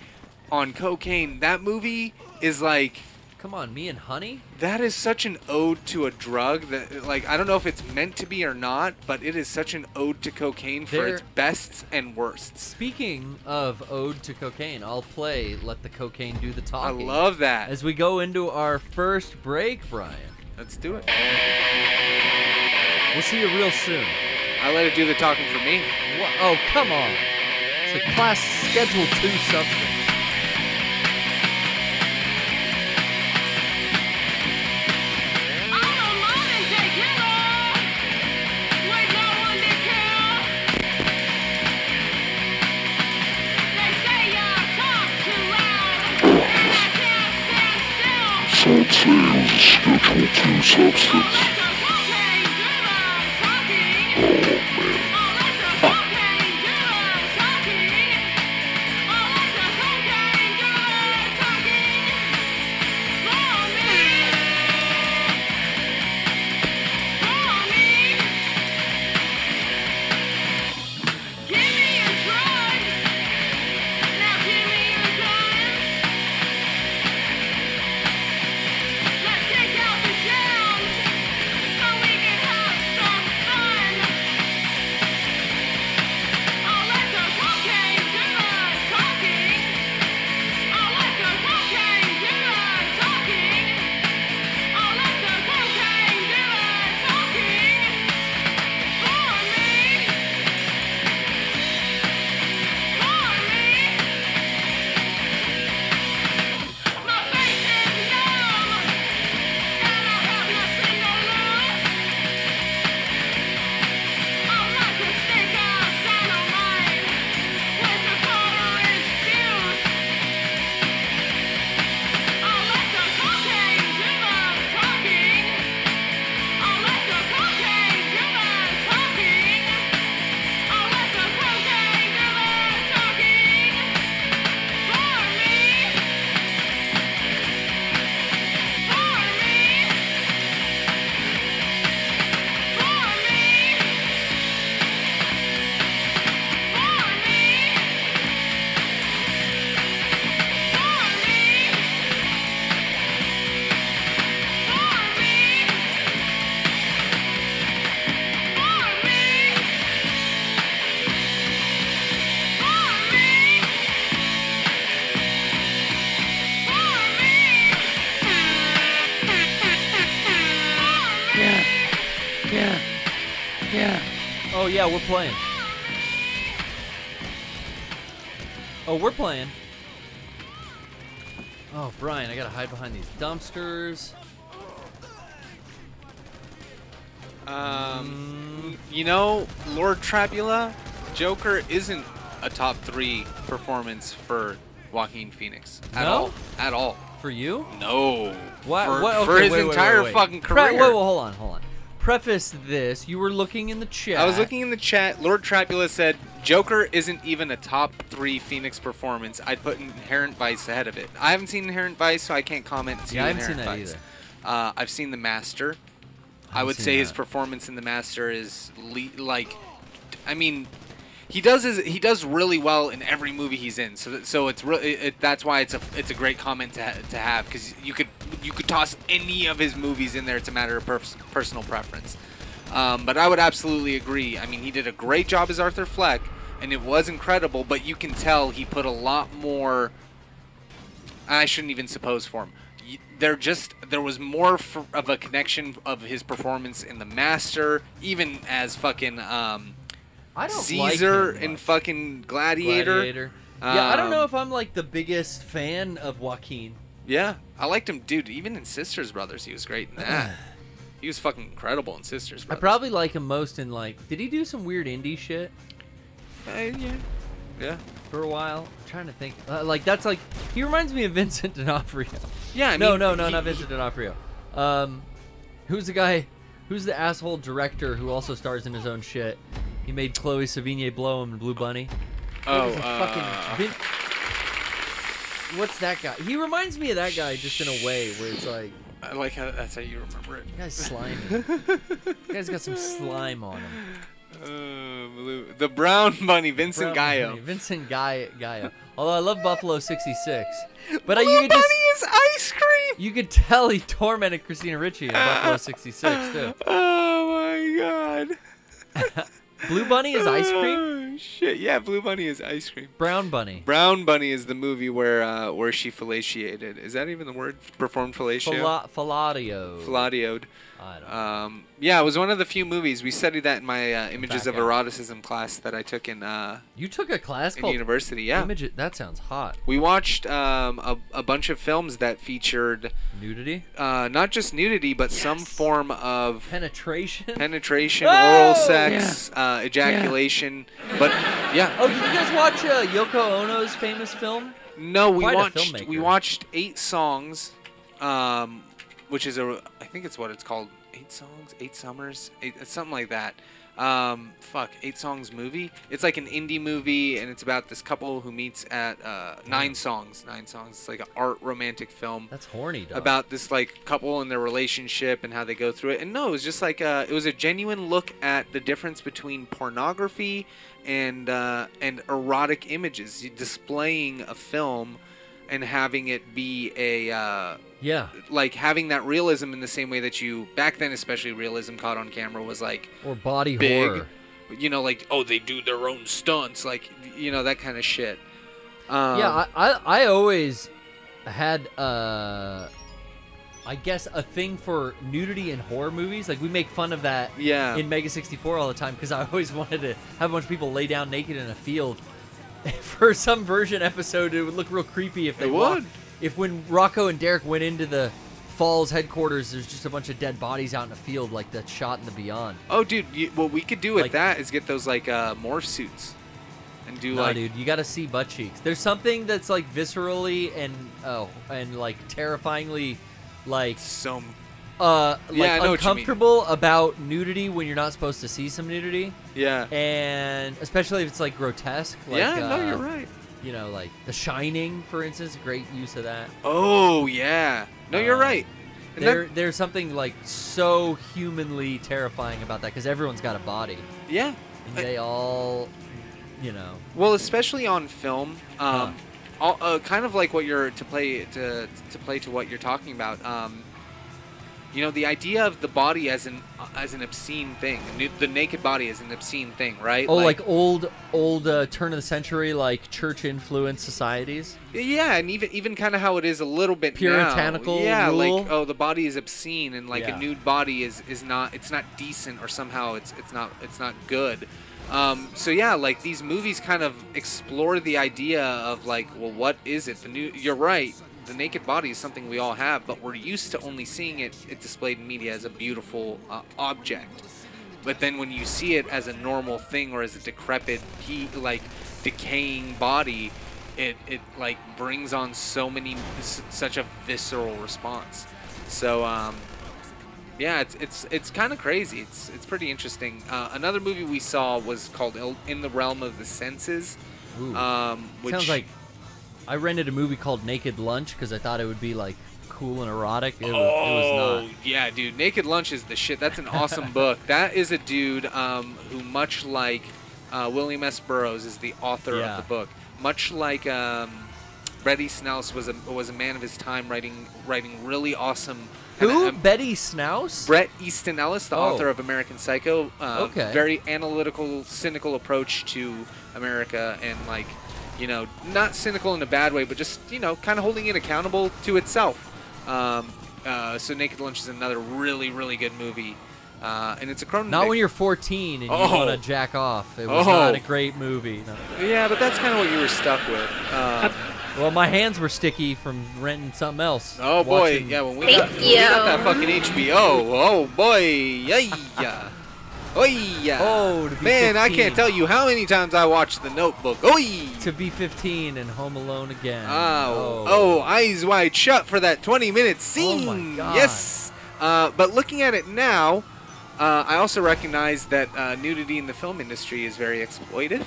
on cocaine. That movie is like Come on, me and Honey. that is such an ode to a drug that like I don't know if it's meant to be or not, but it is such an ode to cocaine for its bests and worsts. Speaking of ode to cocaine, I'll play "Let the Cocaine Do the Talking. I love that. As we go into our first break, Bryan. Let's do it. We'll see you real soon. I let it do the talking for me. Wha- oh, come on. It's a class Schedule 2 substance. Say it was a Schedule 2 substance. Yeah, we're playing. Oh, we're playing. Oh, Bryan, I gotta hide behind these dumpsters. Um, you know, Lord Trabula, Joker isn't a top three performance for Joaquin Phoenix at No? all. At all. For you? No. What? For, what? for his wait, wait, entire wait, wait. fucking career. wait, wait, hold on, hold on. Preface this: you were looking in the chat. I was looking in the chat. Lord Trabula said Joker isn't even a top three Phoenix performance. I'd put Inherent Vice ahead of it. I haven't seen Inherent Vice, so I can't comment to Yeah, I haven't Inherent seen that Vice. either. Uh, I've seen The Master. I haven't would say his performance in The Master is le- like, I mean, he does his, he does really well in every movie he's in. So so it's really it, that's why it's a it's a great comment to ha- to have because you could you could toss any of his movies in there. It's a matter of pers- personal preference. Um, but I would absolutely agree. I mean, he did a great job as Arthur Fleck, and it was incredible. But you can tell he put a lot more. I shouldn't even suppose for him. There just there was more of a connection of his performance in The Master, even as fucking um, I don't like Caesar him in much. fucking Gladiator. Gladiator. yeah, I don't know Um, if I'm like the biggest fan of Joaquin. Yeah, I liked him, dude. Even in Sisters Brothers, he was great in that. he was fucking incredible in Sisters Brothers. I probably like him most in like. Did he do some weird indie shit Uh, yeah, yeah, for a while? I'm trying to think. Uh, like that's like he reminds me of Vincent D'Onofrio. yeah. I no, mean, no, no, he- not Vincent D'Onofrio. Um, who's the guy? Who's the asshole director who also stars in his own shit? He made Chloe Sevigny blow him in Blue Bunny. Oh, What is uh, fucking Vin- What's that guy? He reminds me of that guy just in a way where it's like, I like how that's how you remember it. that guy's slimy. that guy's got some slime on him. Uh, blue- the Brown Bunny, Vincent Brown Gallo. Bunny, Vincent Guy Gallo. Although I love Buffalo '66, but Blue you could Bunny just is ice cream. you could tell he tormented Christina Ricci in Buffalo '66 too. Oh my god. Blue Bunny is ice cream. Oh, shit, yeah, Blue Bunny is ice cream. Brown Bunny. Brown Bunny is the movie where uh, where she fellatiated. Is that even the word? Performed fellatio? Falladio. Fellatioed. I don't know. Um, yeah, it was one of the few movies. We studied that in my uh, images Back of out. eroticism class that I took in uh, You took a class in called university. Yeah, Image. That sounds hot. we watched um, a, a bunch of films that featured Nudity, uh, not just nudity, but some form of penetration. penetration, Oh! oral sex, uh, ejaculation. But yeah, oh, did you guys watch uh, Yoko Ono's famous film? no, we Quite watched we watched eight songs, um, which is a I think it's what it's called. Eight songs, eight summers, eight, something like that. Um, fuck, eight songs movie. It's like an indie movie, and it's about this couple who meets at uh, nine songs. Nine songs. It's like an art romantic film. That's horny, dog. about this like couple and their relationship and how they go through it. And no, it was just like uh, it was a genuine look at the difference between pornography and uh, and erotic images, displaying a film and having it be a uh, yeah, like having that realism in the same way that you back then, especially realism caught on camera was like or body big, horror. you know, like oh they do their own stunts, like you know that kind of shit. Um, yeah, I, I I always had uh I guess a thing for nudity in horror movies. Like we make fun of that yeah. in Mega 64 all the time because I always wanted to have a bunch of people lay down naked in a field. For some version episode, it would look real creepy if they It would. If when Rocco and Derek went into the Falls headquarters, there's just a bunch of dead bodies out in the field like that shot in the Beyond. Oh, dude, you, what we could do with Like- that is get those like uh, morph suits and do No, like dude, you got to see butt cheeks. There's something that's like viscerally and oh and like terrifyingly like some. Uh like Yeah, I know what you mean. uncomfortable about nudity when you're not supposed to see some nudity, Yeah. and especially if it's like grotesque. Like, yeah, no, uh, you're right. You know, like The Shining, for instance, great use of that. Oh yeah. No, you're Um, right. And There, that, there's something like so humanly terrifying about that because everyone's got a body yeah. and they all, you know, Well, especially on film, Huh. um, all, uh, kind of like what you're to play to to play to what you're talking about. Um, You know, the idea of the body as an uh, as an obscene thing, the naked body as an obscene thing, right? Oh, like, old, old uh, turn of the century, like church influenced societies. Yeah, and even even kind of how it is a little bit now. Puritanical Yeah, rule? like oh, the body is obscene, and like Yeah. a nude body is is not it's not decent, or somehow it's it's not it's not good. Um, so yeah, like these movies kind of explore the idea of like, well, what is it? The new. You're right. The naked body is something we all have, but we're used to only seeing it, it displayed in media as a beautiful uh, object. But then when you see it as a normal thing or as a decrepit, like decaying body, it it like brings on so many such a visceral response. So um, yeah, it's it's it's kind of crazy. It's it's pretty interesting. Uh, another movie we saw was called Il- In the Realm of the Senses. Um, which Sounds like I rented a movie called Naked Lunch because I thought it would be like cool and erotic. It, wa- it was Oh, yeah, dude. Naked Lunch is the shit. That's an awesome book. That is a dude um, who, much like uh, William S. Burroughs, is the author Yeah. of the book. Much like um, Easton Ellis was a was a man of his time, writing writing really awesome. not. Who? um, Betty Snouse? Bret Easton Ellis, the Oh. author of American Psycho. Uh, Okay. Very analytical, cynical approach to America, and like, you know, not cynical in a bad way, but just you know, kind of holding it accountable to itself. Um, uh, so Naked Lunch is another really, really good movie, uh, and it's a Cronenberg. Not when you're 14 and you Oh. want to jack off. It was Oh. not a great movie. No. Yeah, but that's kind of what you were stuck with. Um, Well, my hands were sticky from renting something else. oh boy, Watching- yeah, when we got, when we got that fucking HBO. Oh boy, yeah. Oh yeah. Oh, to be man, I can't tell you how many times I watched The Notebook. Oh To be 15 and home alone again. Oh, oh, eyes wide shut for that 20 minute scene. God. Yes. Uh, but looking at it now, uh, I also recognize that uh, nudity in the film industry is very exploited.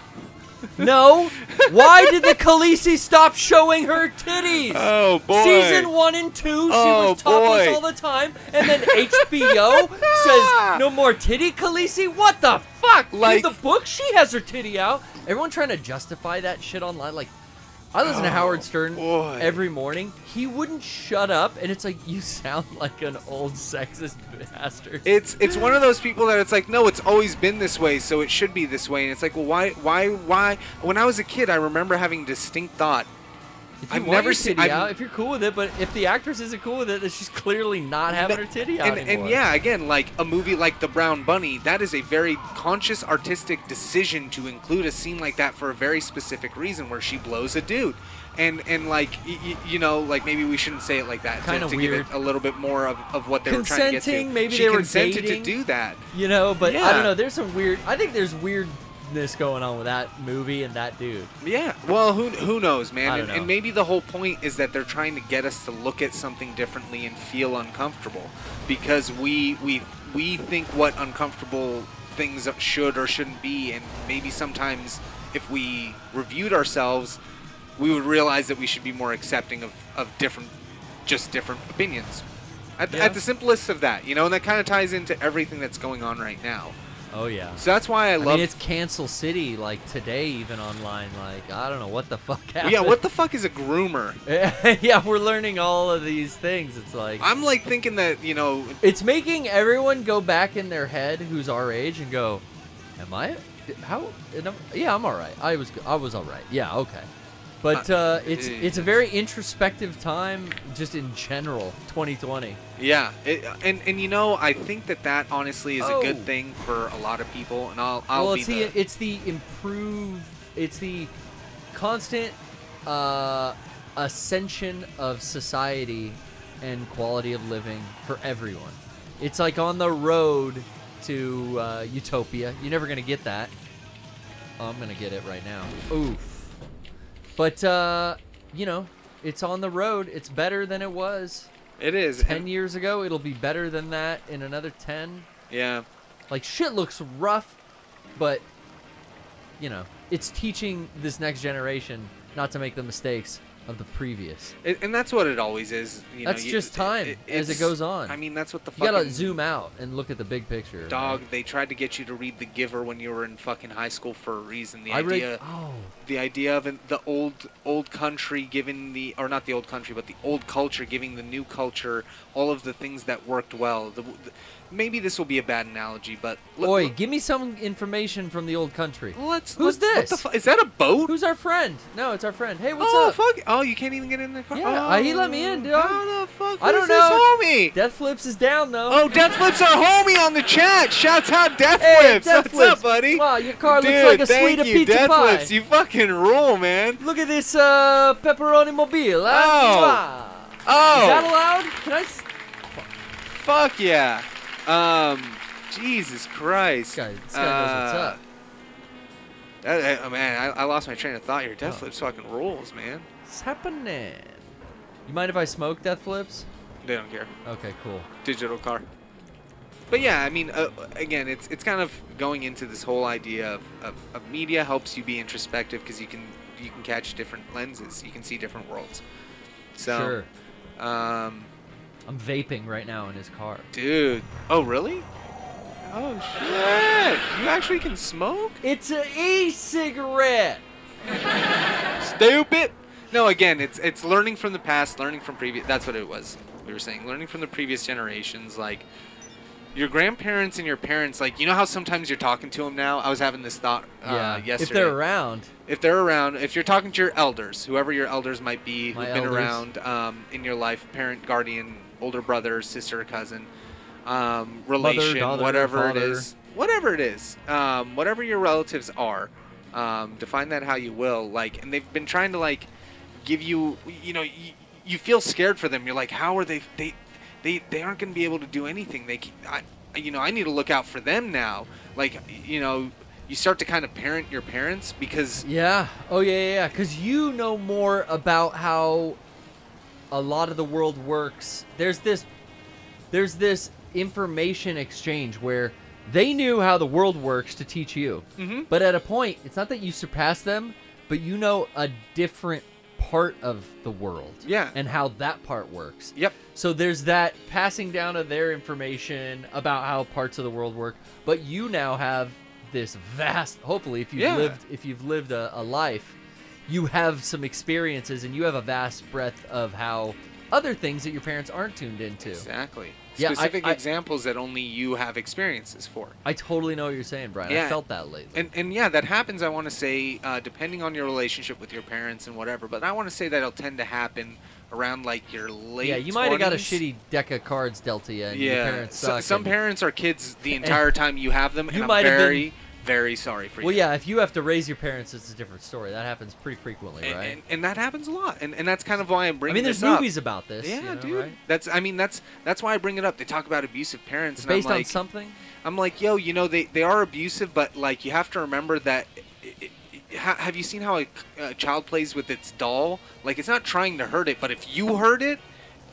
No. Why did the Khaleesi stop showing her titties? Oh, boy. Season one and two, she Oh, was topless boy. all the time, and then HBO says no more titty Khaleesi. What the fuck? Like- in the book, she has her titty out. Everyone trying to justify that shit online, like. I listen to Oh, Howard Stern boy. every morning. He wouldn't shut up, and it's like you sound like an old sexist bastard. It's it's one of those people that it's like, no, it's always been this way, so it should be this way. And it's like, well, why, why, why? When I was a kid, I remember having distinct thought. If you I've want never your seen. titty I've- out, if you're cool with it, but if the actress isn't cool with it, then she's clearly not having her titty out and, anymore. and yeah, again, like a movie like The Brown Bunny, that is a very conscious artistic decision to include a scene like that for a very specific reason, where she blows a dude, and and like you know, like maybe we shouldn't say it like that. to- Kinda to, give weird. it a little bit more of, of what they were trying to get to. Maybe she they were consented dating. to do that. You know, but I don't know. There's some weird. I think there's weirdness going on with that movie and that dude. Yeah, well, who who knows, man? And, don't and know. maybe the whole point is that they're trying to get us to look at something differently and feel uncomfortable because we we we think what uncomfortable things should or shouldn't be, and maybe sometimes if we reviewed ourselves, we would realize that we should be more accepting of, of different, just different opinions. At, Yeah. at the simplest of that, you know, and that kind of ties into everything that's going on right now. Oh yeah. So that's why I love. I mean, it's cancel city. Like today, even online. Like I don't know what the fuck happened. yeah, what the fuck is a groomer? yeah, we're learning all of these things. It's like I'm like thinking that you know it's making everyone go back in their head who's our age and go, "Am I? How? Yeah, I'm all right. I was. I was all right. Yeah, okay." But uh, it's it's a very introspective time, just in general. 2020. Yeah, it, and and you know I think that that honestly is a good Oh. thing for a lot of people, and I'll I'll well, be it's the, the it's the improve. It's the constant uh, ascension of society and quality of living for everyone. It's like on the road to uh, utopia. You're never gonna get that. Oh, I'm gonna get it right now. Oof. But uh, you know, it's on the road. It's better than it was. It is. Ten years ago, it'll be better than that in another ten. yeah. Like shit looks rough, but you know, it's teaching this next generation not to make the mistakes of the previous. And, and that's what it always is. You That's know, you- just time as it goes on. I mean, that's what the fuck You gotta zoom out and look at the big picture. dog. They tried to get you to read The Giver when you were in fucking high school for a reason. The I read- idea, oh. the idea of an, the old old country giving the, or not the old country, but the old culture giving the new culture all of the things that worked well. The, the, maybe this will be a bad analogy, but Oi, give me some information from the old country. Let's. Who's let's- this? What the fu- is that a boat? Who's our friend? No, it's our friend. Hey, what's oh up? fuck! Oh, you can't even get in the car. Yeah, oh, he let me in, dude. How the fuck? I don't know. This homie. Death Flips is down though. Oh, Death Flips our homie on the chat. Shouts out Death Hey, Flips. Death What's Flips. up, buddy? Wow, your car looks like a thank suite of you, pizza Death pie. Flips. You fucking rule, man. Look at this uh, pepperoni mobile. Huh? Oh. Oh. Is that allowed? Can I? s- Fuck yeah. Um, Jesus Christ. This guy, this guy knows what's Uh, up. that- uh, man, I, I lost my train of thought here. Death Oh. Flips fucking rules, man. What's happening? You mind if I smoke Death Flips? They don't care. Okay, cool. digital car. But yeah, I mean, uh, again, it's it's kind of going into this whole idea of, of, of media helps you be introspective because you can you can catch different lenses, you can see different worlds. So, Sure. um, I'm vaping right now in his car. dude, oh really? Oh shit! You actually can smoke? It's an e-cigarette. Stupid. No, again, it's it's learning from the past, learning from previous. That's what it was. We were saying, learning from the previous generations, like your grandparents and your parents. Like you know how sometimes you're talking to them now. I was having this thought uh, yeah. yesterday. If they're around. if they're around, if you're talking to your elders, whoever your elders might be, who've been around um, in your life, parent, guardian, older brother, sister, cousin, um, relation, daughter, whatever it father. is, whatever it is, um, whatever your relatives are, um, define that how you will. Like, and they've been trying to like give you, you know, you, you feel scared for them. You're like, how are they? They, they, they aren't going to be able to do anything. They, I, you know, I need to look out for them now. Like, you know. You start to kind of parent your parents because Yeah. Oh yeah, yeah, yeah. Because you know more about how a lot of the world works. There's this, there's this information exchange where they knew how the world works to teach you. Mhm. But at a point, it's not that you surpass them, but you know a different part of the world. Yeah. And how that part works. Yep. So there's that passing down of their information about how parts of the world work, but you now have this vast. Hopefully, if you've Yeah. lived, if you've lived a, a life, you have some experiences, and you have a vast breadth of how other things that your parents aren't tuned into. Exactly. Yeah, Specific I- examples that only you have experiences for. I totally know what you're saying, Bryan. I felt that lately. And and yeah, that happens. I want to say, uh, depending on your relationship with your parents and whatever. But I want to say that'll tend to happen around like your late. yeah, you might have got a shitty deck of cards dealt to you, and your Yeah, parents so- some parents are kids the entire time you have them, You might have been- very, sorry for Well, you. Well, yeah, if you have to raise your parents, it's a different story. That happens pretty frequently, And, right? and, and that happens a lot, and, and that's kind of why I'm bring it up. I mean, there's this up. movies about this. Yeah, you know, dude. right? That's I mean that's that's why I bring it up. They talk about abusive parents, It's and I'm based on like, something. I'm like, yo, you know, they, they are abusive, but like you have to remember that. i- i- ha- have you seen how a, a child plays with its doll? Like it's not trying to hurt it, but if you hurt it,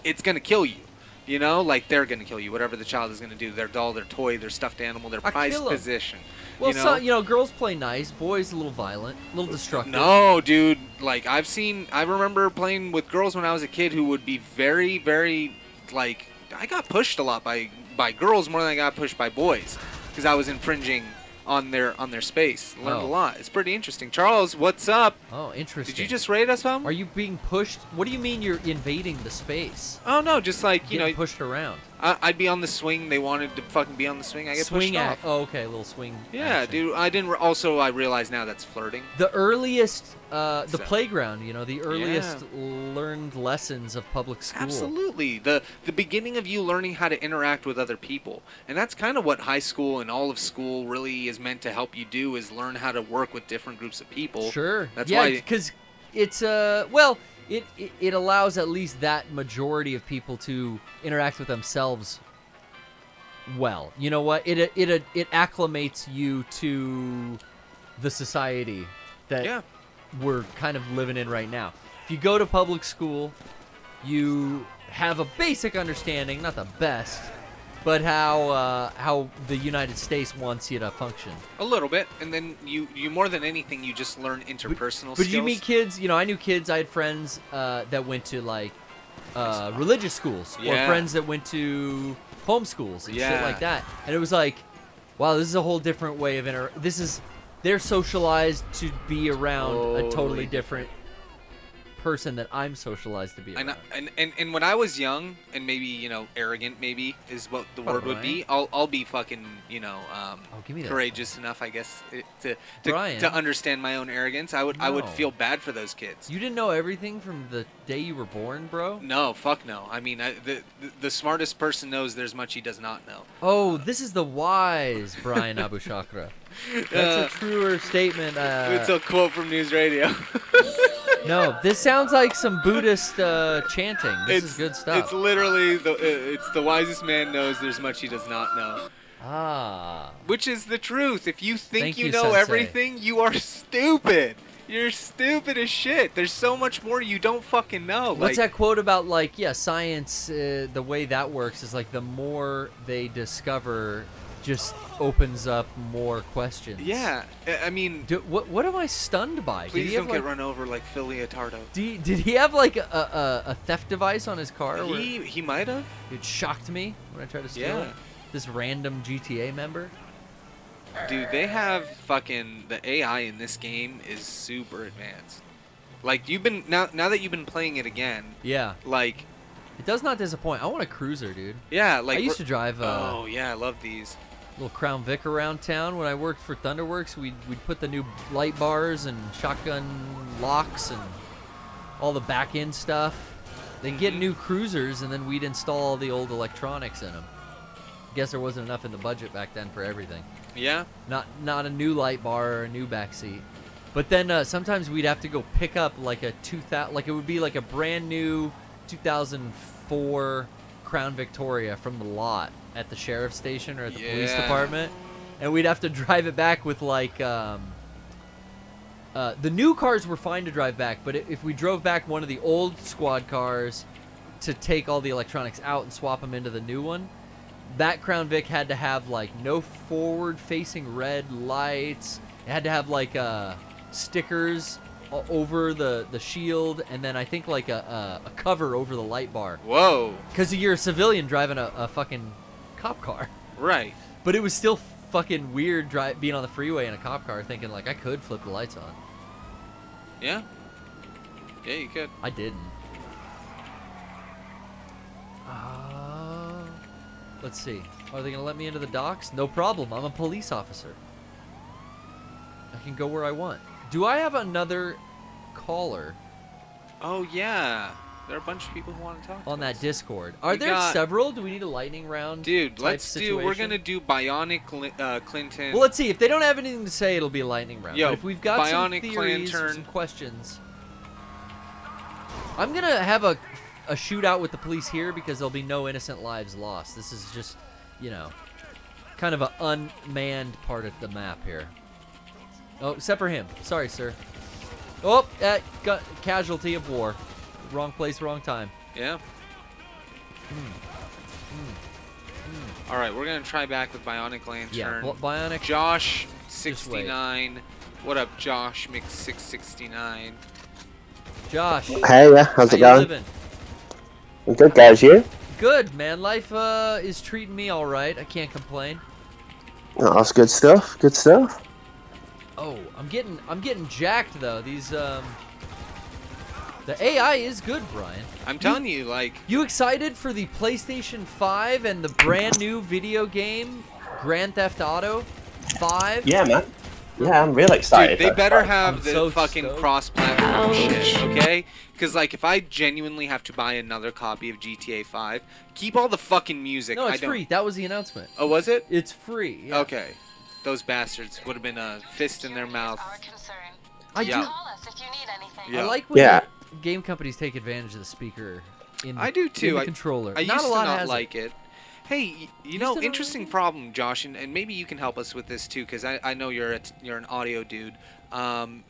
it's gonna kill you. You know, like they're gonna kill you. Whatever the child is gonna do, their doll, their toy, their stuffed animal, their I prized possession. Well, you know? so, you know, girls play nice, boys a little violent, a little destructive. No, dude. Like I've seen. I remember playing with girls when I was a kid who would be very, very like. I got pushed a lot by by girls more than I got pushed by boys because I was infringing on their on their space. Learned Oh. a lot. It's pretty interesting. Charles, what's up? Oh, interesting. Did you just raid us, home? Are you being pushed? What do you mean you're invading the space? Oh no, just like you Getting know, pushed around. I, I'd be on the swing. They wanted to fucking be on the swing. I get swing pushed act. off. Oh, okay, a little swing. Yeah, action. dude. I didn't. Also, I realize now that's flirting. The earliest, uh, the So- playground. You know, the earliest learned lessons of public school. Absolutely. The the beginning of you learning how to interact with other people. And that's kind of what high school and all of school really is meant to help you do is learn how to work with different groups of people. Sure. That's yeah, why because it's uh well, it, it it allows at least that majority of people to interact with themselves well. You know what? It it it, it acclimates you to the society that Yeah. we're kind of living in right now. If you go to public school, you have a basic understanding, not the best, but how uh, how the United States wants you to function. A little bit, and then you you more than anything you just learn interpersonal But skills. you meet kids, you know, I knew kids, I had friends uh, that went to like uh, religious schools Yeah. or friends that went to home schools and shit like that. And it was like, wow, this is a whole different way of inter. This is they're socialized to be around a Totally different person that I'm socialized to be around. And, and and when I was young and maybe you know arrogant maybe is what the word would be. I'll I'll be fucking you know um, Oh, give me that. courageous enough I guess eh, to to, to understand my own arrogance. I would I would feel bad for those kids. You didn't know everything from the day you were born, bro? No, fuck no. I mean, I, the, the the smartest person knows there's much he does not know. Oh, this is the wise Bryan Abou Chacra. That's Uh, a truer statement. Uh, it's a quote from NewsRadio. no, this sounds like some Buddhist uh, chanting. This it's is good stuff. It's literally the uh, it's the wisest man knows there's much he does not know. ah. Which is the truth. If you think Thank you, you, know Sensei. everything, you are stupid. You're stupid as shit. There's so much more you don't fucking know. What's like, that quote about? Like, yeah, science. Uh, the way that works is like the more they discover, just opens up more questions. Yeah, I- mean, Do, what what am I stunned by? Did please he have, don't get like- run over like Phil Leotardo. Do you- did he have like a, a, a theft device on his car? He he might have. it shocked me when I tried to steal Yeah. it. This random GTA member. Dude, they have fucking the AI in this game is super advanced. Like you've been now now that you've been playing it again, Yeah, like it does not disappoint. I want a cruiser, dude. yeah, like I used to drive uh, oh yeah, I love these. Little Crown Vic around town when I worked for Thunderworks. We'd we'd put the new light bars and shotgun locks and all the back end stuff. They'd get Mhm. new cruisers and then we'd install all the old electronics in them. Guess there wasn't enough in the budget back then for everything. Yeah, Not not a new light bar or a new back seat. But then uh, sometimes we'd have to go pick up like a 2000 like it would be like a brand new 2004 Crown Victoria from the lot at the sheriff's station or at the police department and we'd have to drive it back with like um uh, the new cars were fine to drive back, but if we drove back one of the old squad cars to take all the electronics out and swap them into the new one, that Crown Vic had to have like no forward-facing red lights. It had to have like uh, stickers over the the shield, and then I think like a, a, a cover over the light bar. whoa, Because you're a civilian driving a, a fucking cop car. right. But it was still fucking weird dri- being on the freeway in a cop car, thinking like I could flip the lights on. Yeah, yeah, you could. I didn't. Uh, let's see. Are they gonna let me into the docks? No problem. I'm a police officer. I can go where I want. Do I have another caller Oh yeah, there are a bunch of people who want to talk. on to that us. Discord? Are We there got- several? Do we need a lightning round? Dude, let's do. We're gonna do Bionic uh, Clinton. Well, let's see. If they don't have anything to say, it'll be a lightning round. Yo, but if we've got some theories, Lantern. some questions, I'm gonna have a a shootout with the police here because there'll be no innocent lives lost. This is just, you know, kind of an unmanned part of the map here. Oh, except for him. Sorry, sir. Oh, uh, got casualty of war. Wrong place, wrong time. yeah. All right, we're gonna try back with Bionic Lantern. Yeah, Bi- Bionic. Josh sixty nine. What up, Josh Mix six sixty nine? Josh. Hey, yeah, how's it you going? living? I'm good, guys. You? Good, man. Life uh, is treating me all right. I can't complain. Oh, that's good stuff. Good stuff. Oh, I'm getting I'm getting jacked though. These um The AI is good, Bryan. I'm telling you, like You excited for the PlayStation 5 and the brand new video game Grand Theft Auto 5? Yeah, man. Yeah, I'm real excited. Dude, they better that. have I'm the so fucking stoked. cross-platform shit, okay? Because like, if I genuinely have to buy another copy of GTA 5, keep all the fucking music. No, I it's don't... free. That was the announcement. Oh, was it? It's free. yeah. Okay. Those bastards would have been a fist in their mouth. I Yeah. do Yeah. I like when Yeah. game companies take advantage of the speaker in the, I do in too. the I- controller. I not used a lot to not has it. like it. Hey, y- you know, interesting like problem, Josh, and, and maybe you can help us with this too, because I, I know you're a t- you're an audio dude. Um,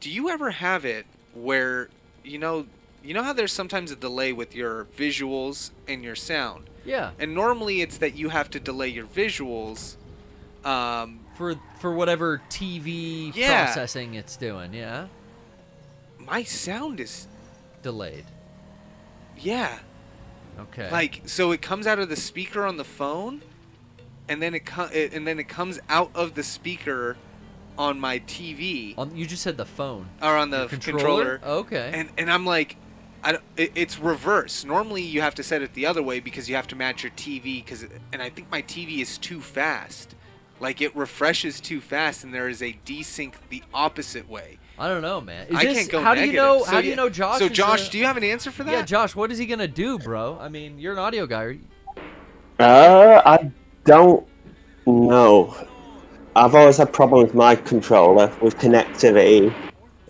do you ever have it where you know you know how there's sometimes a delay with your visuals and your sound? Yeah. And normally it's that you have to delay your visuals. Um, For for whatever TV Yeah. processing it's doing, yeah. my sound is Delayed. yeah. Okay. Like so it comes out of the speaker on the phone and then it, co- it and then it comes out of the speaker on my TV on you just said the phone. or on the Your controller. Okay. And and I'm like I it, it's reverse. Normally you have to set it the other way because you have to match your TV cuz and I think my TV is too fast. Like it refreshes too fast and there is a desync the opposite way. I don't know, man. Is I this, can't go how do you negative. know? So how do you know Josh? So is Josh, a- do you have an answer for that? Yeah, Josh. What is he gonna do, bro? I mean, you're an audio guy. Uh, I don't know. I've always had problems with my controller with connectivity.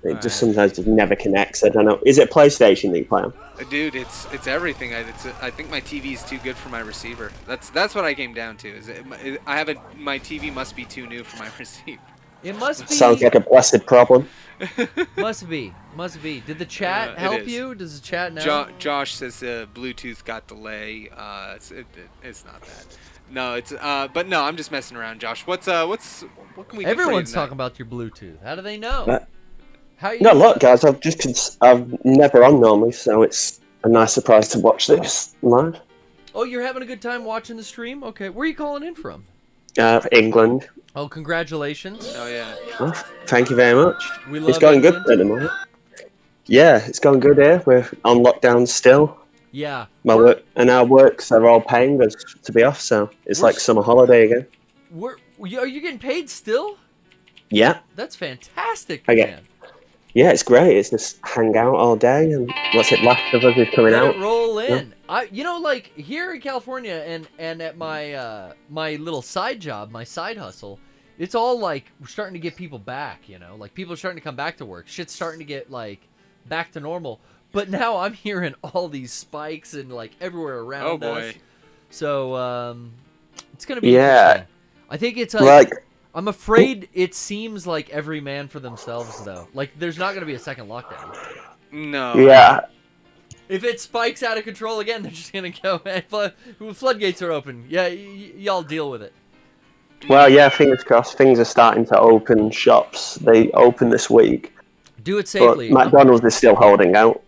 It just sometimes just never connects. I don't know. Is it PlayStation that you play on? Dude, it's it's everything. I, it's I think my TV is too good for my receiver. That's that's what I came down to. Is it, it- I have a my TV must be too new for my receiver. It must be. Sounds like a blessed problem. must be. Must be. Did the chat Uh, help is. you? Does the chat know? Jo- Josh says uh, Bluetooth got delay. Uh, it's it, it- it's not that. No, it's uh, but no, I'm just messing around, Josh. What's uh, what's what can we? do Everyone's talking about your Bluetooth. How do they know? Uh, How you? No, look, guys, I've just cons- I've never on normally, so it's a nice surprise to watch this live. Oh, you're having a good time watching the stream. Okay, where are you calling in from? Uh, England. Oh, congratulations. Oh yeah. Well, thank you very much. We love it's going England. good at the moment. Yeah, it's going good here. We're on lockdown still. Yeah. My work and our works are all paying us to be off, so it's We're like summer holiday again. Where, are you getting paid still? Yeah, That's fantastic, I get- man. Yeah, it's great. It's just hang out all day and what's it? Last of Us is coming Let out. it roll Yeah. in. I, you know, like here in California and and at my uh, my little side job, my side hustle, it's all like we're starting to get people back. You know, like people are starting to come back to work. Shit's starting to get like back to normal. But now I'm hearing all these spikes and like everywhere around Oh, us. boy. So um, it's gonna be Yeah. I think it's like, Like- I'm afraid it seems like every man for themselves though. Like there's not gonna be a second lockdown. No. Yeah, If it spikes out of control again, they're just gonna go. Hey, flood, floodgates are open. Yeah, y- y- y'all deal with it. well, yeah. Fingers crossed. Things are starting to open. Shops they open this week, Do it but safely. McDonald's is still holding out.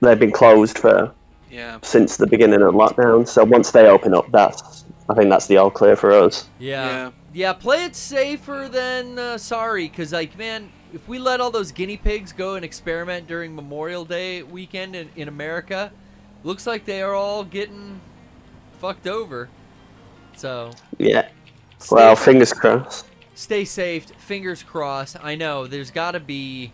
They've been closed for Yeah. since the beginning of lockdown. So once they open up, that's I think that's the all clear for us. yeah. yeah, Yeah, play it safer than uh, sorry, because like man, if we let all those guinea pigs go and experiment during Memorial Day weekend in, in America, looks like they are all getting fucked over. So Yeah. Well, Stay- fingers crossed. stay safe. Fingers crossed. I know there's got to be,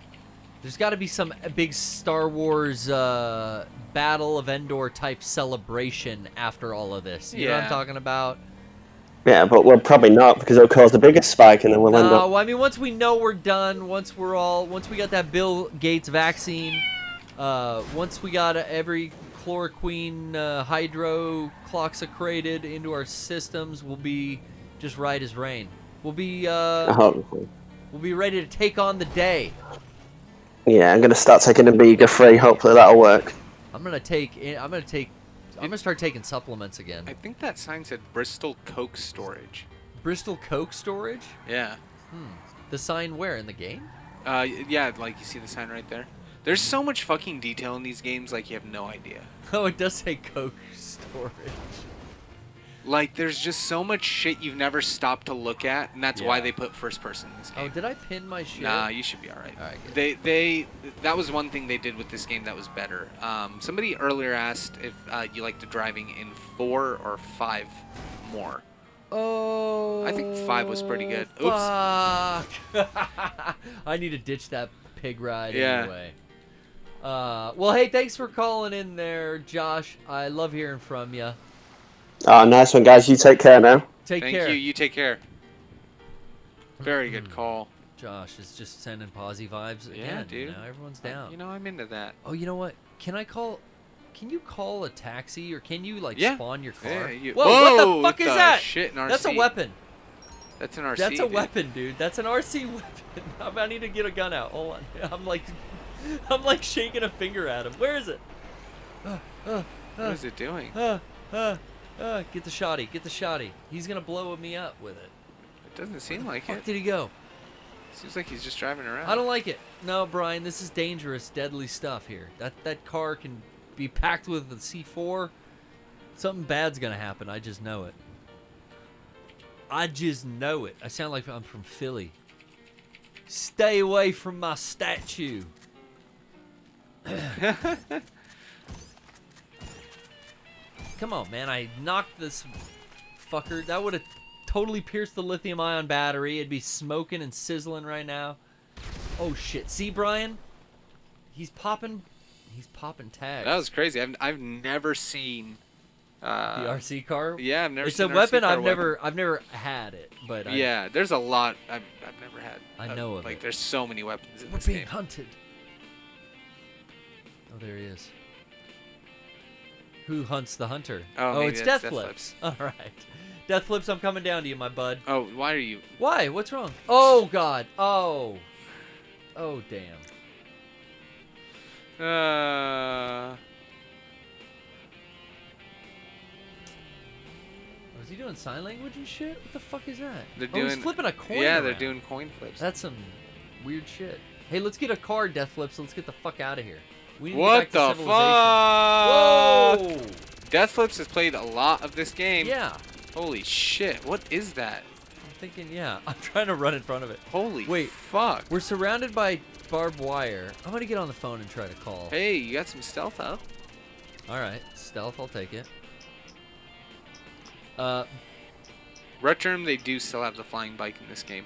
there's got to be some big Star Wars uh, Battle of Endor type celebration after all of this. You know what I'm talking about? Yeah, but we'll probably not because it'll cause the biggest spike, and then we'll end No, up. well, I mean, once we know we're done, once we're all, once we got that Bill Gates vaccine, uh, once we got every chloroquine uh, hydrocloxacrated into our systems, we'll be just right as rain. We'll be, uh, Hopefully. we'll be ready to take on the day. Yeah, I'm gonna start taking Omega-3. Hopefully that'll work. I'm gonna take. I'm gonna take. I'm gonna start taking supplements again. I think that sign said Bristol Coke Storage. Bristol Coke storage. Yeah. Hmm. The sign where in the game? Uh, yeah, like you see the sign right there. There's so much fucking detail in these games, like you have no idea. Oh, it does say Coke storage. Like, there's just so much shit you've never stopped to look at, and that's why they put first person in this game. Oh, did I pin my shit? Nah, you should be all right. All right, good. They they that was one thing they did with this game that was better. Um, somebody earlier asked if uh, you liked the driving in four or five more. Oh. I think five was pretty good. Oops. I need to ditch that pig ride Yeah. anyway. Uh, well, hey, thanks for calling in there, Josh. I love hearing from you. Oh, nice one, guys. You take care now. Take Thank care. you. You take care. Very good call. Josh is just sending posy vibes again. Yeah, You dude. know, everyone's down. You know, I'm into that. Oh, you know what? Can I call? Can you call a taxi or can you like Yeah. spawn your car? Yeah, you- Whoa, what the fuck is the that? shit in That's a RC. weapon. That's an RC. That's a dude. weapon, dude. That's an RC weapon. I need to get a gun out. Hold on. I'm like, I'm like shaking a finger at him. Where is it? Uh, uh, What is it doing? Uh, get the shotty. Get the shotty. He's gonna blow me up with it. It doesn't seem like it. did he go? Seems like he's just driving around. I don't like it. No, Bryan, this is dangerous, deadly stuff here. That that car can be packed with the C4. Something bad's gonna happen. I just know it. I just know it. I sound like I'm from Philly. Stay away from my statue. Come on, man. I knocked this fucker. That would have totally pierced the lithium ion battery. It'd be smoking and sizzling right now. Oh shit. See, Bryan? He's popping he's popping tags. That was crazy. I've I've never seen uh, the RC car? Yeah, I've never. It's seen a weapon I've weapon. never I've never had it, but I, Yeah, there's a lot I've, I've never had. I Uh, know of like it. there's so many weapons in we're being game. hunted. Oh, there he is. Who hunts the hunter? Oh, maybe it's Death Death Flips. All right. Death Flips, I'm coming down to you, my bud. Oh, why are you? Why? What's wrong? Oh God. Oh. Oh damn. Uh, Was he doing sign language and shit? What the fuck is that? they're oh, doing. he's flipping a coin. Yeah, they're doing coin flips. That's some weird shit. Hey, let's get a car, Death Flips. Let's get the fuck out of here. What to the fuck? Whoa! Death Flips has played a lot of this game. Yeah. Holy shit! What is that? I'm thinking, yeah. I'm trying to run in front of it. Holy Wait. fuck! We're surrounded by barbed wire. I'm gonna get on the phone and try to call. Hey, you got some stealth up. All right, stealth. I'll take it. Uh, Retrum, they do still have the flying bike in this game.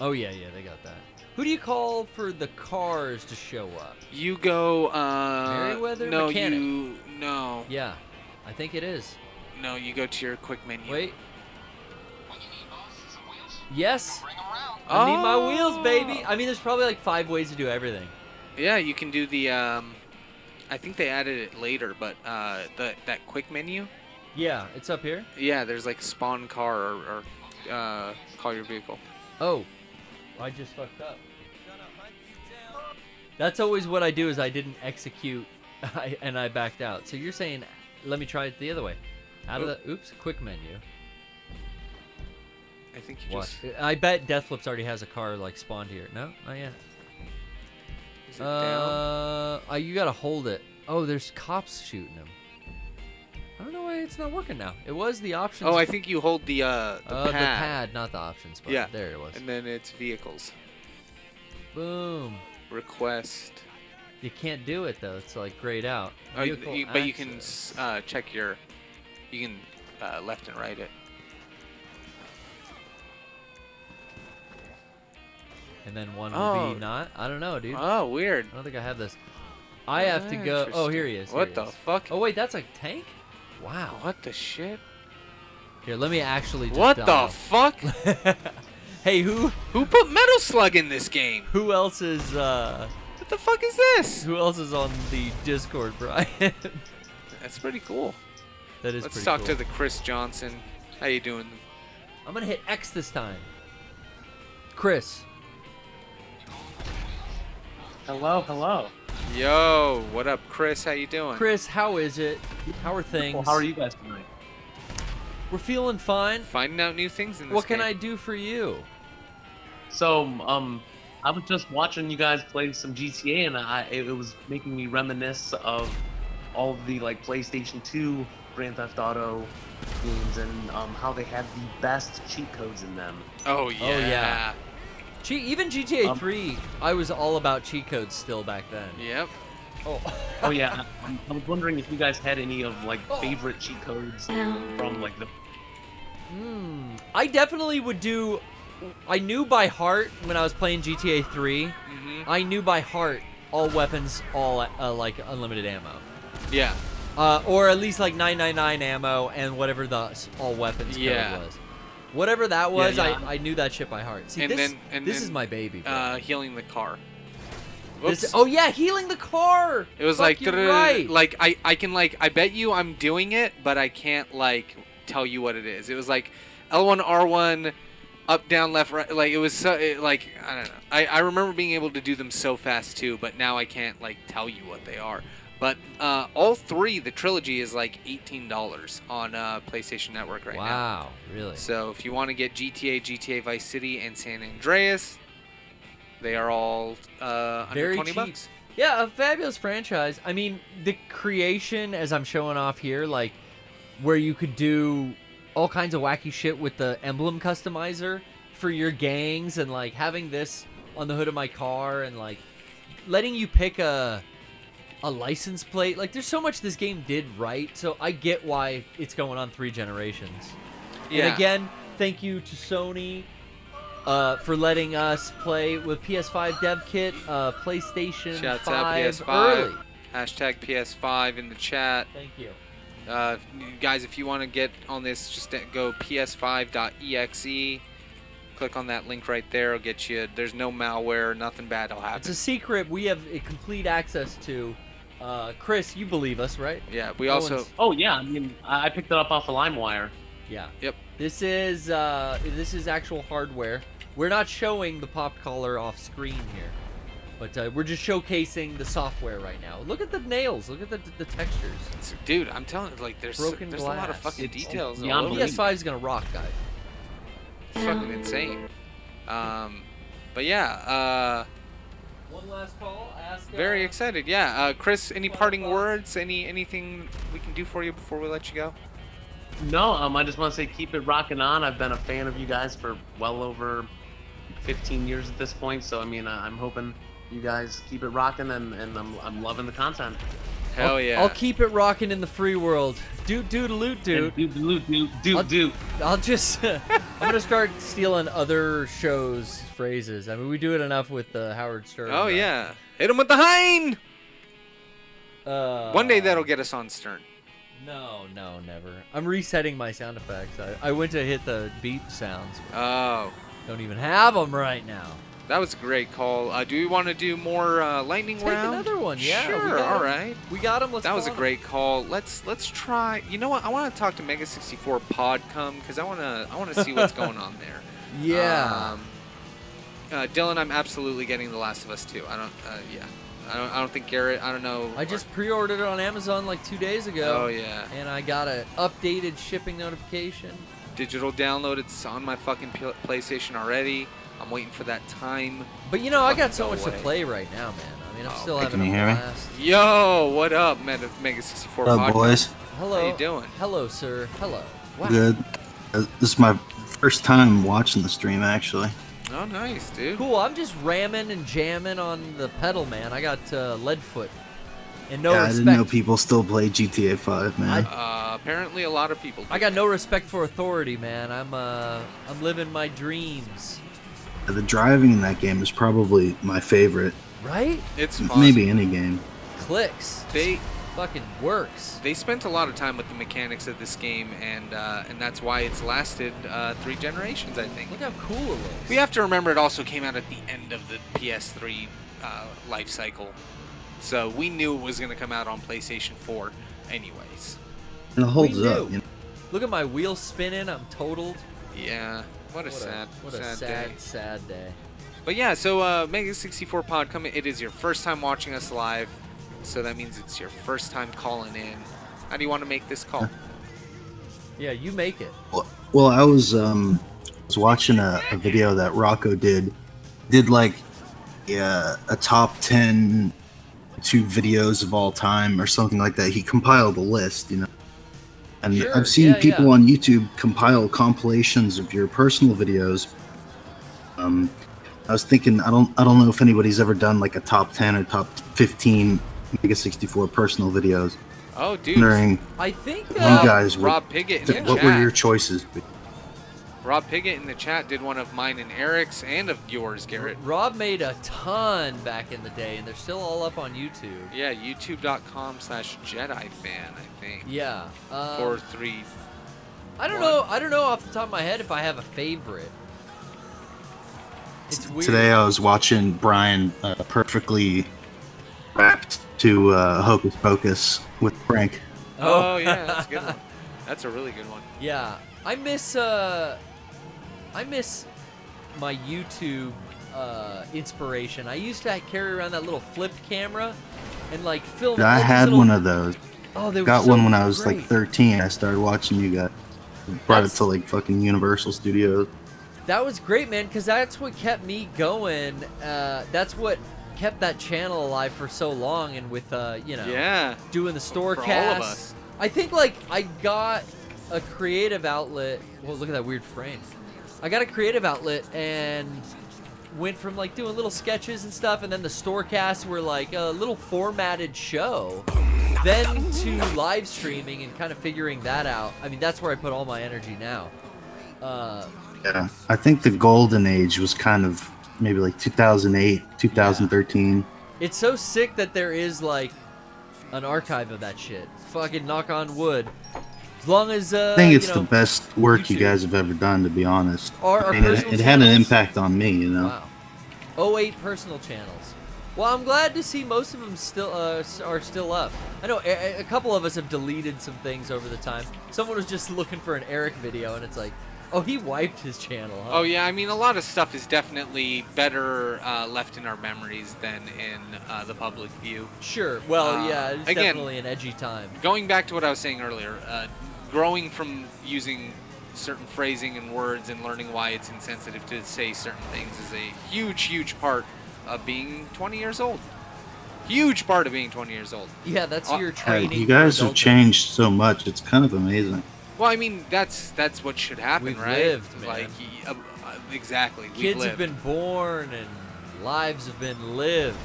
oh yeah, yeah, they got that. Who do you call for the cars to show up? You go. uh... Merryweather No, Mechanic. you. No. Yeah, I think it is. No, you go to your quick menu. Wait. Yes. I need my wheels, baby. I mean, there's probably like five ways to do everything. Yeah, you can do the. Um, I think they added it later, but uh, the that quick menu. Yeah, it's up here. Yeah, there's like spawn car or, or uh, call your vehicle. Oh, I just fucked up. That's always what I do is I didn't execute I, and I backed out. So you're saying, let me try it the other way. Out of the, oops, quick menu. I think you What? just. I bet Deathflips already has a car like spawned here. No, not yet. Is it down? Uh, uh, you gotta hold it. Oh, there's cops shooting him. I don't know why it's not working now. It was the options. Oh, I think you hold the uh, the uh, pad. the pad, not the options. Button. Yeah. there it was. And then it's vehicles. Boom. Request. You can't do it though. It's like grayed out. Oh, you, you- but you can uh, check your. You can uh, left and right it. And then one would Oh. be not. I don't know, dude. Oh, weird. I don't think I have this. I have to go. Oh, here he is. What here the is. fuck? Oh wait, that's a tank. Wow. What the shit? Here, let me actually. What the fuck? hey, who? Who put Metal Slug in this game? Who else is? uh What the fuck is this? Who else is on the Discord, Bryan? That's pretty cool. that is. Let's pretty talk cool. to the Chris Johnson. How you doing? I'm gonna hit X this time. Chris. Hello, hello. Yo, what up, Chris? How you doing? Chris, how is it? How are things? Well, how are you guys tonight? We're feeling fine. Finding out new things in this What can game. I do for you? So, um, I was just watching you guys play some GTA, and I it, it was making me reminisce of all of the like PlayStation 2 Grand Theft Auto games and um, how they had the best cheat codes in them. Oh yeah. Oh, yeah. Cheat, even GTA Um, 3, I was all about cheat codes still back then. Yep. Oh. Oh yeah, I, I was wondering if you guys had any of like favorite cheat codes from like the. Hmm. I definitely would do. I knew by heart when I was playing GTA 3. Mhm. I knew by heart all weapons, all uh, like unlimited ammo, Yeah. uh, or at least like 999 ammo and whatever the all weapons Yeah. code was. Whatever that was, yeah. I, I knew that shit by heart. See, and this, then and this then, is my baby. Bro. Uh, healing the car. This- oh yeah, healing the car. It was Fuck, like right. like I I can like I bet you I'm doing it, but I can't like tell you what it is. It was like L1 R1 up down left right like it was so it, like I don't know. I I remember being able to do them so fast too, but now I can't like tell you what they are. But uh, all three, the trilogy is like eighteen dollars on uh, PlayStation Network right now. Wow, really? So if you want to get GTA, GTA Vice City, and San Andreas, they are all uh, under Very twenty cheap. bucks. Yeah, a fabulous franchise. I mean, the creation, as I'm showing off here, like where you could do all kinds of wacky shit with the emblem customizer for your gangs, and like having this on the hood of my car, and like letting you pick a a license plate. Like, there's so much this game did right. So I get why it's going on three generations. Yeah. And again, thank you to Sony uh, for letting us play with PS5 dev kit, uh, PlayStation Shouts 5 out PS5. early. Hashtag PS5 in the chat. Thank you. Uh, guys, if you want to get on this, just go ps5.exe. Click on that link right there. It'll get you. There's no malware. Nothing bad will happen. It's a secret we have a complete access to. Uh, Chris, you believe us, right? Yeah, we No also. one's- Oh yeah, I mean, I I picked it up off of LimeWire. Yeah. Yep. This is uh, this is actual hardware. We're not showing the pop collar off screen here, but uh, we're just showcasing the software right now. Look at the nails. Look at the, the textures. Dude, I'm telling you, like, there's Broken there's a lot of fucking It's- details. The all over this. PS5 is gonna rock, guys. It's fucking insane. Um, but yeah, uh, One last call. Ask. very excited. Yeah, uh, Chris, any parting words? Any anything we can do for you before we let you go? No, um, I just want to say keep it rocking on. I've been a fan of you guys for well over 15 years at this point, so I mean, uh, I'm hoping you guys keep it rocking, and, and I'm, I'm loving the content. Hell I'll, yeah. I'll keep it rocking in the free world. Doot doot loot doot. Doot doot doot doot I'll, doot. I'll just. I'm gonna start stealing other shows' phrases. I mean, we do it enough with uh, Howard Stern. Oh right? yeah, hit him with the hind. Uh, One day that'll get us on Stern. No, no, never. I'm resetting my sound effects. I, I went to hit the beep sounds. Oh, Don't even have them right now. That was a great call. Uh, do we want to do more uh, lightning Take round? another one. Yeah. Sure. All right. We got him. Let's. That was a 'em. great call. Let's let's try. You know what? I want to talk to Mega 64 Podcom because I want to I want to see what's going on there. Yeah. Um, uh, Dylan, I'm absolutely getting The Last of Us too. I don't. Uh, yeah. I don't. I don't think Garrett. I don't know. I just pre-ordered it on Amazon like two days ago. Oh yeah. And I got an updated shipping notification. Digital download. It's on my fucking PlayStation already. I'm waiting for that time. But you know, I got so go much to play right now, man. I mean, I'm Oh, still Hey, having can you a hear me? blast. Yo, what up, Mega, Mega 64 What up, Podcast? boys? Hello. How you doing? Hello, sir. Hello. Wow. Good. Uh, This is my first time watching the stream, actually. Oh, nice, dude. Cool. I'm just ramming and jamming on the pedal, man. I got uh, lead foot. And no yeah, I didn't know people still play GTA 5, man. Uh, apparently, a lot of people. I got no respect for authority, man. I'm uh, I'm living my dreams. The driving in that game is probably my favorite. Right? It's fun. Maybe any game. Clicks. They fucking works. They spent a lot of time with the mechanics of this game, and uh, and that's why it's lasted uh, three generations, I think. Look how cool it looks. We have to remember it also came out at the end of the PS3 uh, life cycle, so we knew it was going to come out on PlayStation 4, anyways. And it holds We up. You know? Look at my wheels spinning. I'm totaled. Yeah, what a sad, what a sad, sad, day. sad day. But yeah, so uh, Mega 64 Pod coming. It is your first time watching us live, so that means it's your first time calling in. How do you want to make this call? Yeah, you make it. Well, I was um was watching a, a video that Rocco did did like yeah, a top 10 two videos of all time or something like that. He compiled a list, you know. And Sure, I've seen yeah, people yeah. on YouTube compile compilations of your personal videos. Um I was thinking I don't I don't know if anybody's ever done like a top 10 or top 15 Mega 64 personal videos. Oh, dude. Wondering I think you uh, guys Rob Piggott the what were your choices? Rob Piggott in the chat did one of mine and Eric's and of yours, Garrett. Rob made a ton back in the day, and they're still all up on YouTube. Yeah, youtube.com slash Jedi fan, I think. Yeah. Um, Four, three. I don't one. know. I don't know off the top of my head if I have a favorite. It's weird. Today I was watching Bryan uh, perfectly wrapped to uh, Hocus Pocus with Frank. Oh, yeah, that's a good one. That's a really good one. Yeah, I miss uh, I miss my YouTube uh, inspiration. I used to carry around that little flip camera and like film. I had little- one of those. Oh, they were Got so one when I was like 13. I started watching you guys. Brought it to like fucking Universal Studios. That was great, man, because that's what kept me going. Uh, that's what kept that channel alive for so long, and with uh, you know, Yeah. doing the store For all of cast. us. I think like I got a creative outlet. Well, look at that weird frame. I got a creative outlet and went from like doing little sketches and stuff, and then the store casts were like a little formatted show. Then to live streaming and kind of figuring that out. I mean, that's where I put all my energy now. Uh, Yeah, I think the golden age was kind of maybe like 2008, 2013. It's so sick that there is like an archive of that shit. Fucking knock on wood. As long as uh, I think it's you know, the best work you guys have ever done, to be honest. Our- our I mean, it, personal it had an impact on me, you know. Wow. 08 personal channels. Well, I'm glad to see most of them still uh, are still up. I know a, a couple of us have deleted some things over the time. Someone was just looking for an Eric video, and it's like, oh, he wiped his channel. Huh? Oh yeah, I mean a lot of stuff is definitely better uh, left in our memories than in uh, the public view. Sure. Well, Uh, yeah, it's again, definitely an edgy time. Going back to what I was saying earlier, uh, growing from using certain phrasing and words and learning why it's insensitive to say certain things is a huge, huge part of being 20 years old. Huge part of being 20 years old. Yeah, that's Uh, your Yeah, training. you guys have changed so much. It's kind of amazing. Well, I mean that's that's what should happen, We've right? lived, man. Like uh, uh, exactly. We've Kids lived. have been born and lives have been lived.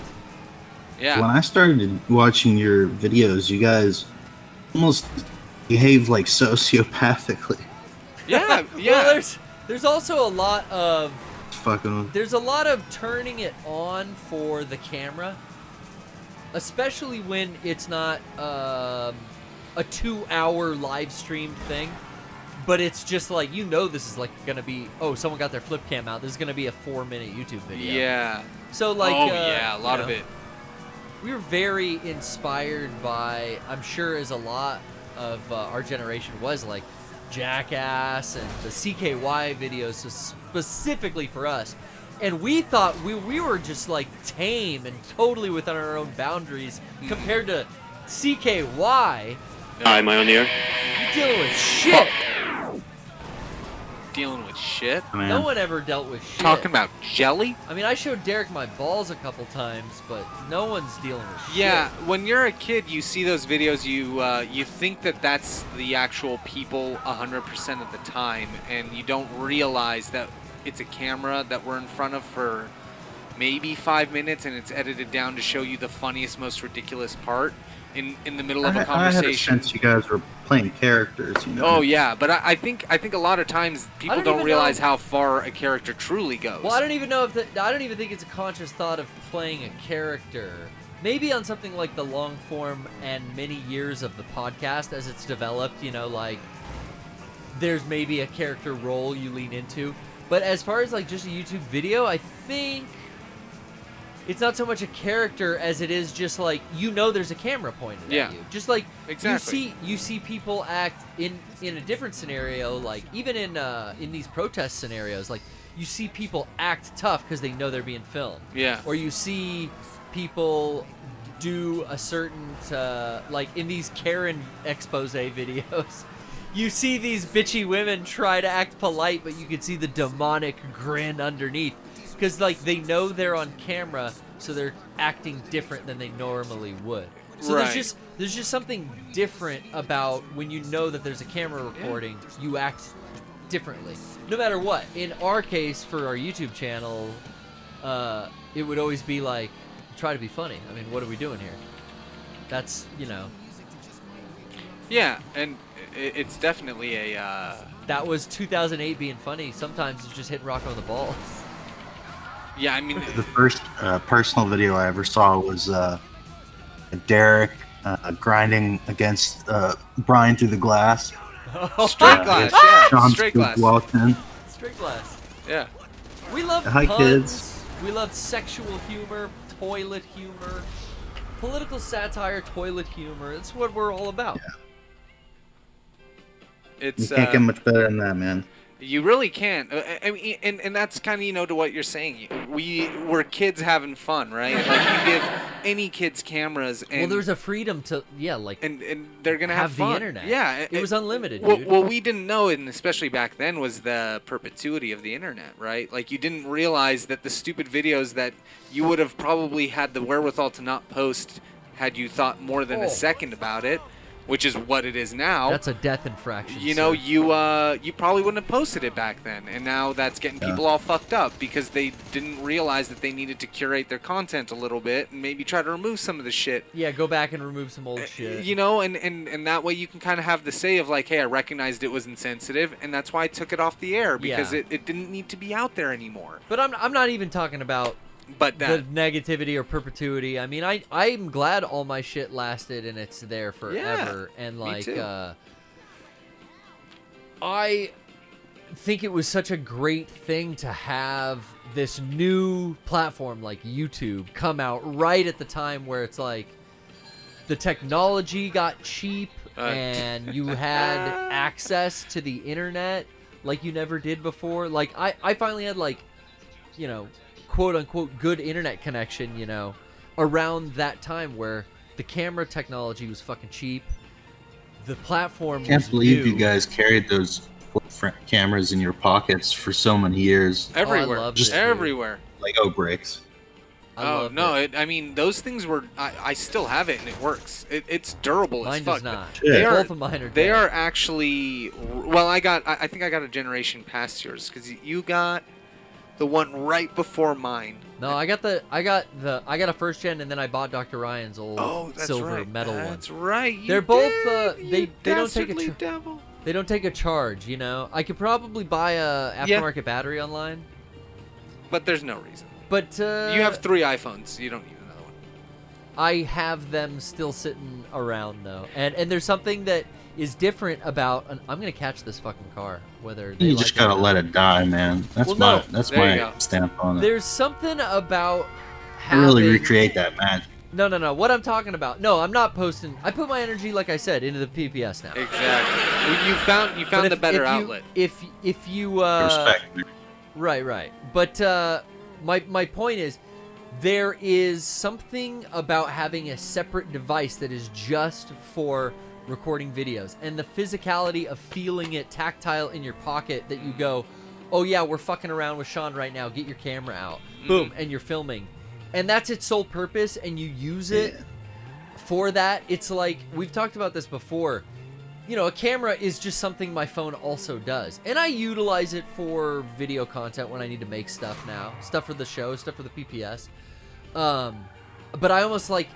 Yeah. When I started watching your videos, you guys almost behave like sociopathically. Yeah, yeah. well, there's there's also a lot of Fucking. there's a lot of turning it on for the camera, especially when it's not um, a two-hour live streamed thing, but it's just like you know this is like gonna be oh someone got their flip cam out. This is gonna be a four-minute YouTube video. Yeah. So like Oh uh, yeah, a you lot know, of it. we were very inspired by i'm sure as a lot of uh, our generation was like jackass and the cky videos specifically for us. And we thought we, we were just like tame and totally within our own boundaries compared to cky Hi, am I on the air? you're dealing with shit Dealing with shit. no one ever dealt with shit Talking about jelly. i mean i showed derek my balls a couple times but no one's dealing with shit Yeah, when you're a kid, you see those videos, you uh, you think that that's the actual people 100% of the time, and you don't realize that it's a camera that we're in front of for maybe five minutes, and it's edited down to show you the funniest, most ridiculous part in in the middle of I, a I had a conversation. sense you guys were playing characters, you know. Oh yeah, but I, I think I think a lot of times people don't don't, realize know- how far a character truly goes. Well, I don't even know if that. I don't even think it's a conscious thought of playing a character. Maybe on something like the long form and many years of the podcast as it's developed, you know, like there's maybe a character role you lean into. But as far as like just a YouTube video, I think it's not so much a character as it is just like you know there's a camera pointed Yeah. at you. Just like Exactly. you see you see people act in in a different scenario, like even in uh, in these protest scenarios, like you see people act tough because they know they're being filmed. Yeah. Or you see people do a certain uh, like in these Karen expose videos. You see these bitchy women try to act polite, but you can see the demonic grin underneath. Because, like, they know they're on camera, so they're acting different than they normally would. So there's just there's just something different about when you know that there's a camera recording, you act differently. No matter what. In our case, for our YouTube channel, uh, it would always be like, try to be funny. I mean, what are we doing here? That's, you know, Yeah, and it's definitely a. Uh, that was 2008 being funny. Sometimes it's just hitting rock on the balls. yeah, I mean, The first uh, personal video I ever saw was uh, Derrick uh, grinding against uh, Bryan through the glass. Straight Uh, glass, yeah, John straight Scoop glass. walked in. Straight glass. yeah. We love Hi, puns. kids. We love sexual humor, toilet humor, political satire, toilet humor. That's what we're all about. It's You can't uh, get much better than that, man. You really can't. Uh, I mean, and, and that's kind of you know to what you're saying. We were kids having fun, right? Like you give any kids cameras, and well, there's a freedom to yeah, like and and they're gonna have, have fun. the internet. Yeah, it was unlimited, Well, well, we didn't know, and especially back then, was the perpetuity of the internet, right? Like you didn't realize that the stupid videos that you would have probably had the wherewithal to not post had you thought more than Oh. a second about it, which is what it is now. That's a death infraction. You know, sir. you uh, you probably wouldn't have posted it back then, and now that's getting Yeah. people all fucked up because they didn't realize that they needed to curate their content a little bit and maybe try to remove some of the shit. yeah, go back and remove some old shit. Uh, You know, and, and, and that way you can kind of have the say of like, hey, I recognized it was insensitive, and that's why I took it off the air because Yeah. it, it didn't need to be out there anymore. But I'm I'm not even talking about But the negativity or perpetuity. I mean, I I'm glad all my shit lasted and it's there forever. and me like uh I think it was such a great thing to have this new platform like YouTube come out right at the time where it's like the technology got cheap Uh, and you had access to the internet like you never did before. Like I, I finally had like, you know, quote unquote good internet connection, you know, around that time where the camera technology was fucking cheap. The platform I Can't was believe new. you guys carried those cameras in your pockets for so many years. Oh, oh, everywhere, loved it, everywhere. Lego bricks. I oh no! it. It, I mean, those things were. I, I still have it and it works. It, it's durable Mine as does fuck. not. They Yeah. are. Both of mine are They dead. are actually. Well, I got. I, I think I got a generation past yours because you got the one right before mine. No, I got the I got the I got a first gen and then I bought Dr. Ryan's old Oh, that's silver right. metal one. That's right. you They're both uh, they they don't take a devil. they don't take a charge, you know. I could probably buy a Yeah. aftermarket battery online, But there's no reason. but uh, you have three iPhones. You don't need another one. I have them still sitting around though, and and there's something that is different about. An, I'm gonna catch this fucking car, whether they You like just gotta not. let it die, man. That's Well, my no. that's my stamp on it. There's something about I really recreate that magic. No, no, no. What I'm talking about? No, I'm not posting. I put my energy, like I said, into the PPS now. Exactly. You- You found you But found if- the better if you- outlet. If if you uh, Respect. man. Right, right. But uh, my my point is, there is something about having a separate device that is just for recording videos, and the physicality of feeling it tactile in your pocket. That you go, oh yeah, we're fucking around with Sean right now. Get your camera out, boom, and you're filming, and that's its sole purpose, and you use it for that. It's like we've talked about this before you know, a camera is just something my phone also does. And I utilize it for video content when I need to make stuff now. Stuff for the show, stuff for the PPS. Um, but I almost like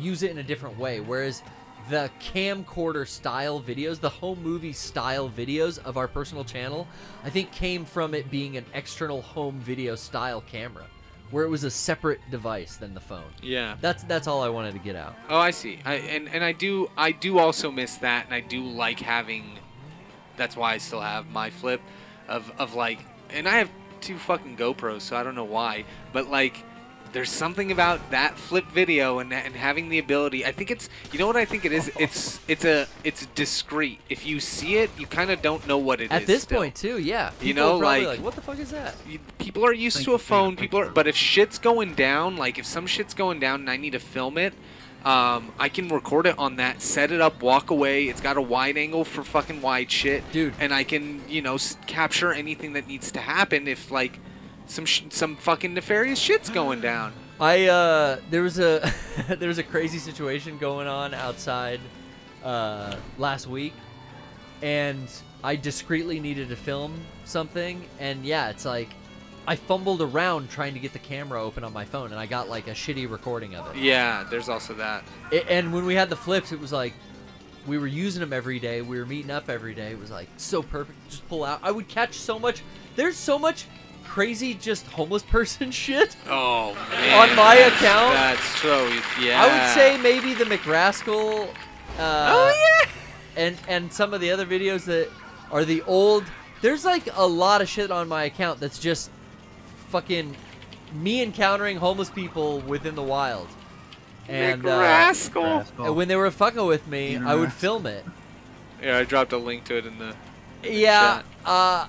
use it in a different way. Whereas the camcorder style videos, the home movie style videos of our personal channel, I think came from it being an external home video style camera. Where it was a separate device than the phone. Yeah. That's that's all I wanted to get out. Oh, I see. I, and and I do I do also miss that, and I do like having. That's why I still have my flip, of of like, and I have two fucking GoPros, so I don't know why, but like. There's something about that flip video and, and having the ability. I think it's you know what I think it is. It's it's a it's discreet. If you see it, you kind of don't know what it is. At this still. point, too, yeah. You know, are probably like- what the fuck is that? you- people are used Thank to a phone. People are, but if shit's going down, like if some shit's going down and I need to film it, um, I can record it on that, set it up, walk away. It's got a wide angle for fucking wide shit, Dude. And I can, you know, s- capture anything that needs to happen if like some sh- some fucking nefarious shit's going down. I uh, there was a there was a crazy situation going on outside uh, last week, and I discreetly needed to film something, and yeah, it's like I fumbled around trying to get the camera open on my phone, and I got like a shitty recording of it. Yeah, there's also that. A- and when we had the flips, it was like we were using them every day. We were meeting up every day. It was like so perfect. Just pull out. I would catch so much. There's so much crazy just homeless person shit. Oh man. On my that's- account? That's true. Yeah. I would say maybe the McRascal. Uh, Oh yeah. And and some of the other videos that are the old. There's like a lot of shit on my account that's just fucking me encountering homeless people within the wild. And uh, McRascal. and when they were fucking with me, I would Rascal. film it. Yeah, I dropped a link to it in the Yeah. chat. Uh,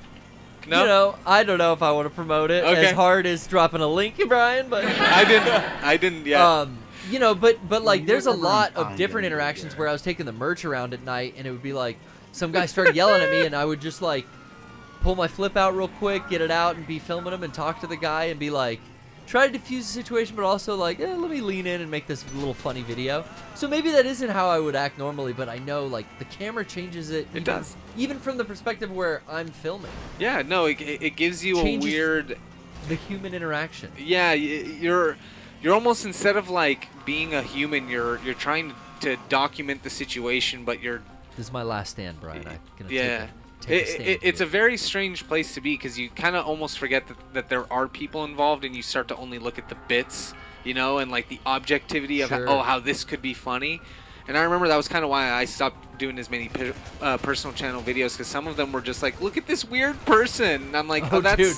No? You know, I don't know if I want to promote it Okay. as hard as dropping a link, Bryan, but I didn't. I didn't yet. Um, you know, but but like, there's a lot of different doing it, interactions where I was taking the merch around at night, and it would be like some guy started yelling at me, and I would just like pull my flip out real quick, get it out, and be filming him, and talk to the guy, and be like, try to diffuse the situation, but also like, eh, let me lean in and make this little funny video. So maybe that isn't how I would act normally, but I know like the camera changes it. It even- does. even from the perspective where I'm filming. yeah, no, it, it gives you Changes- a weird. The human interaction. Yeah, you're you're almost instead of like being a human, you're you're trying to document the situation, but you're This is my last stand, Bryan. I'm gonna yeah. Take a, a It, it's a very strange place to be because you kind of almost forget that, that there are people involved and you start to only look at the bits, you know, and like the objectivity of Sure. oh how this could be funny. And I remember that was kind of why I stopped doing as many per, uh, personal channel videos because some of them were just like, look at this weird person. And I'm like, oh, Oh, that's dude,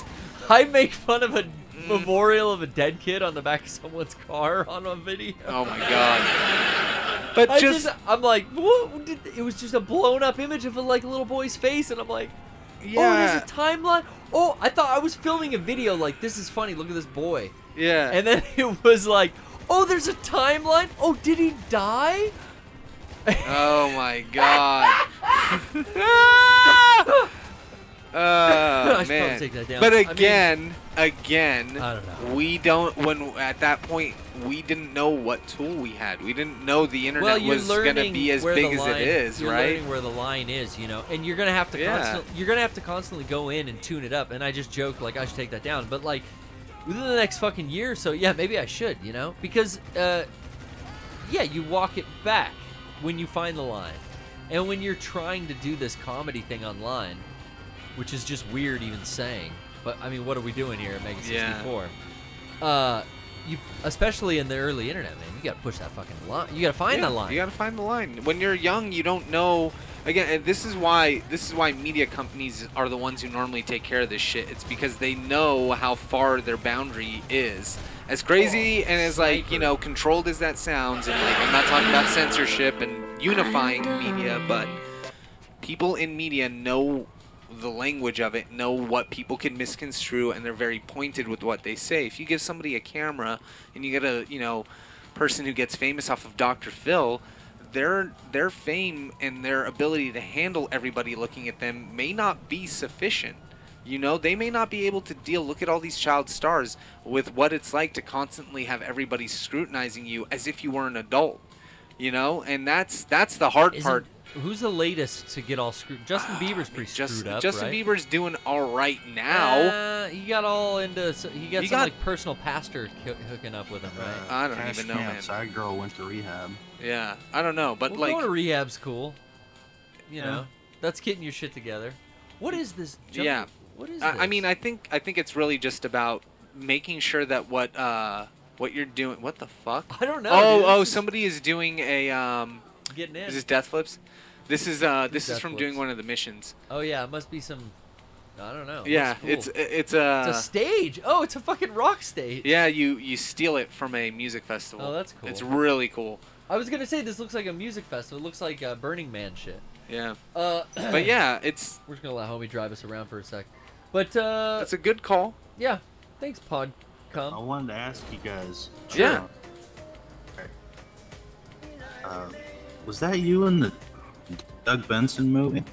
I make fun of a memorial of a dead kid on the back of someone's car on a video. Oh my god. But I just- I'm like, what? Did, it was just a blown up image of a like little boy's face, and I'm like, yeah. oh, there's a timeline. Oh, I thought I was filming a video. Like, this is funny. Look at this boy. Yeah. And then it was like, oh, there's a timeline. Oh, did he die? Oh my god. Ah! I Oh should man. take that down. But I mean- again, don't we don't. When at that point, we didn't know what tool we had. We didn't know the internet well, was gonna be as big as line, it is, you're right? Learning where the line is, you know, and you're gonna have to Yeah. you're gonna have to constantly go in and tune it up. And I just joke like I should take that down, but like within the next fucking year, or so yeah, maybe I should, you know, because uh, yeah, you walk it back when you find the line, and when you're trying to do this comedy thing online, which is just weird even saying. But I mean, what are we doing here at Mega Yeah. 64? Uh, you especially in the early internet, man, you gotta push that fucking line. You gotta find Yeah, the line. You gotta find the line. When you're young, you don't know. Again, this is why this is why media companies are the ones who normally take care of this shit. It's because they know how far their boundary is. As crazy and as like you know controlled as that sounds, and like I'm not talking about censorship and unifying media, but people in media know the language of it, know what people can misconstrue, and they're very pointed with what they say. If you give somebody a camera and you get a, you know, person who gets famous off of Dr. Phil, their their fame and their ability to handle everybody looking at them may not be sufficient. You know, they may not be able to deal. Look at all these child stars with what it's like to constantly have everybody scrutinizing you as if you were an adult. You know, and that's that's the hard Isn't- part. Who's the latest to get all screwed? Justin Bieber's pretty Just, screwed up, Justin right? Bieber's doing all right now. Uh, he got all into. He got He some got- like personal pastor ki- hooking up with him, right? I don't Cash even know, Camp, man. Side girl went to rehab. Yeah, I don't know, but well, like, going to rehab's cool. You Yeah. know, that's getting your shit together. What is this? jump- yeah. What is I, I mean, I think I think it's really just about making sure that what uh what you're doing. What the fuck? I don't know, Oh, dude. oh, somebody is doing a um. Getting in. Is this Death Flips? This is uh this is from Flips? doing one of the missions. Oh yeah, it must be some. I don't know. Yeah, cool. it's it's uh It's a stage. Oh, it's a fucking rock stage. yeah you you steal it from a music festival. Oh, that's cool. It's really cool. I was gonna say this looks like a music festival. It looks like uh, Burning Man shit. Yeah. Uh, But yeah, it's we're just gonna let homie drive us around for a sec. But uh, it's a good call. yeah, thanks Pod. I wanted to ask you guys. Yeah. Uh, was that you in the Doug Benson movie?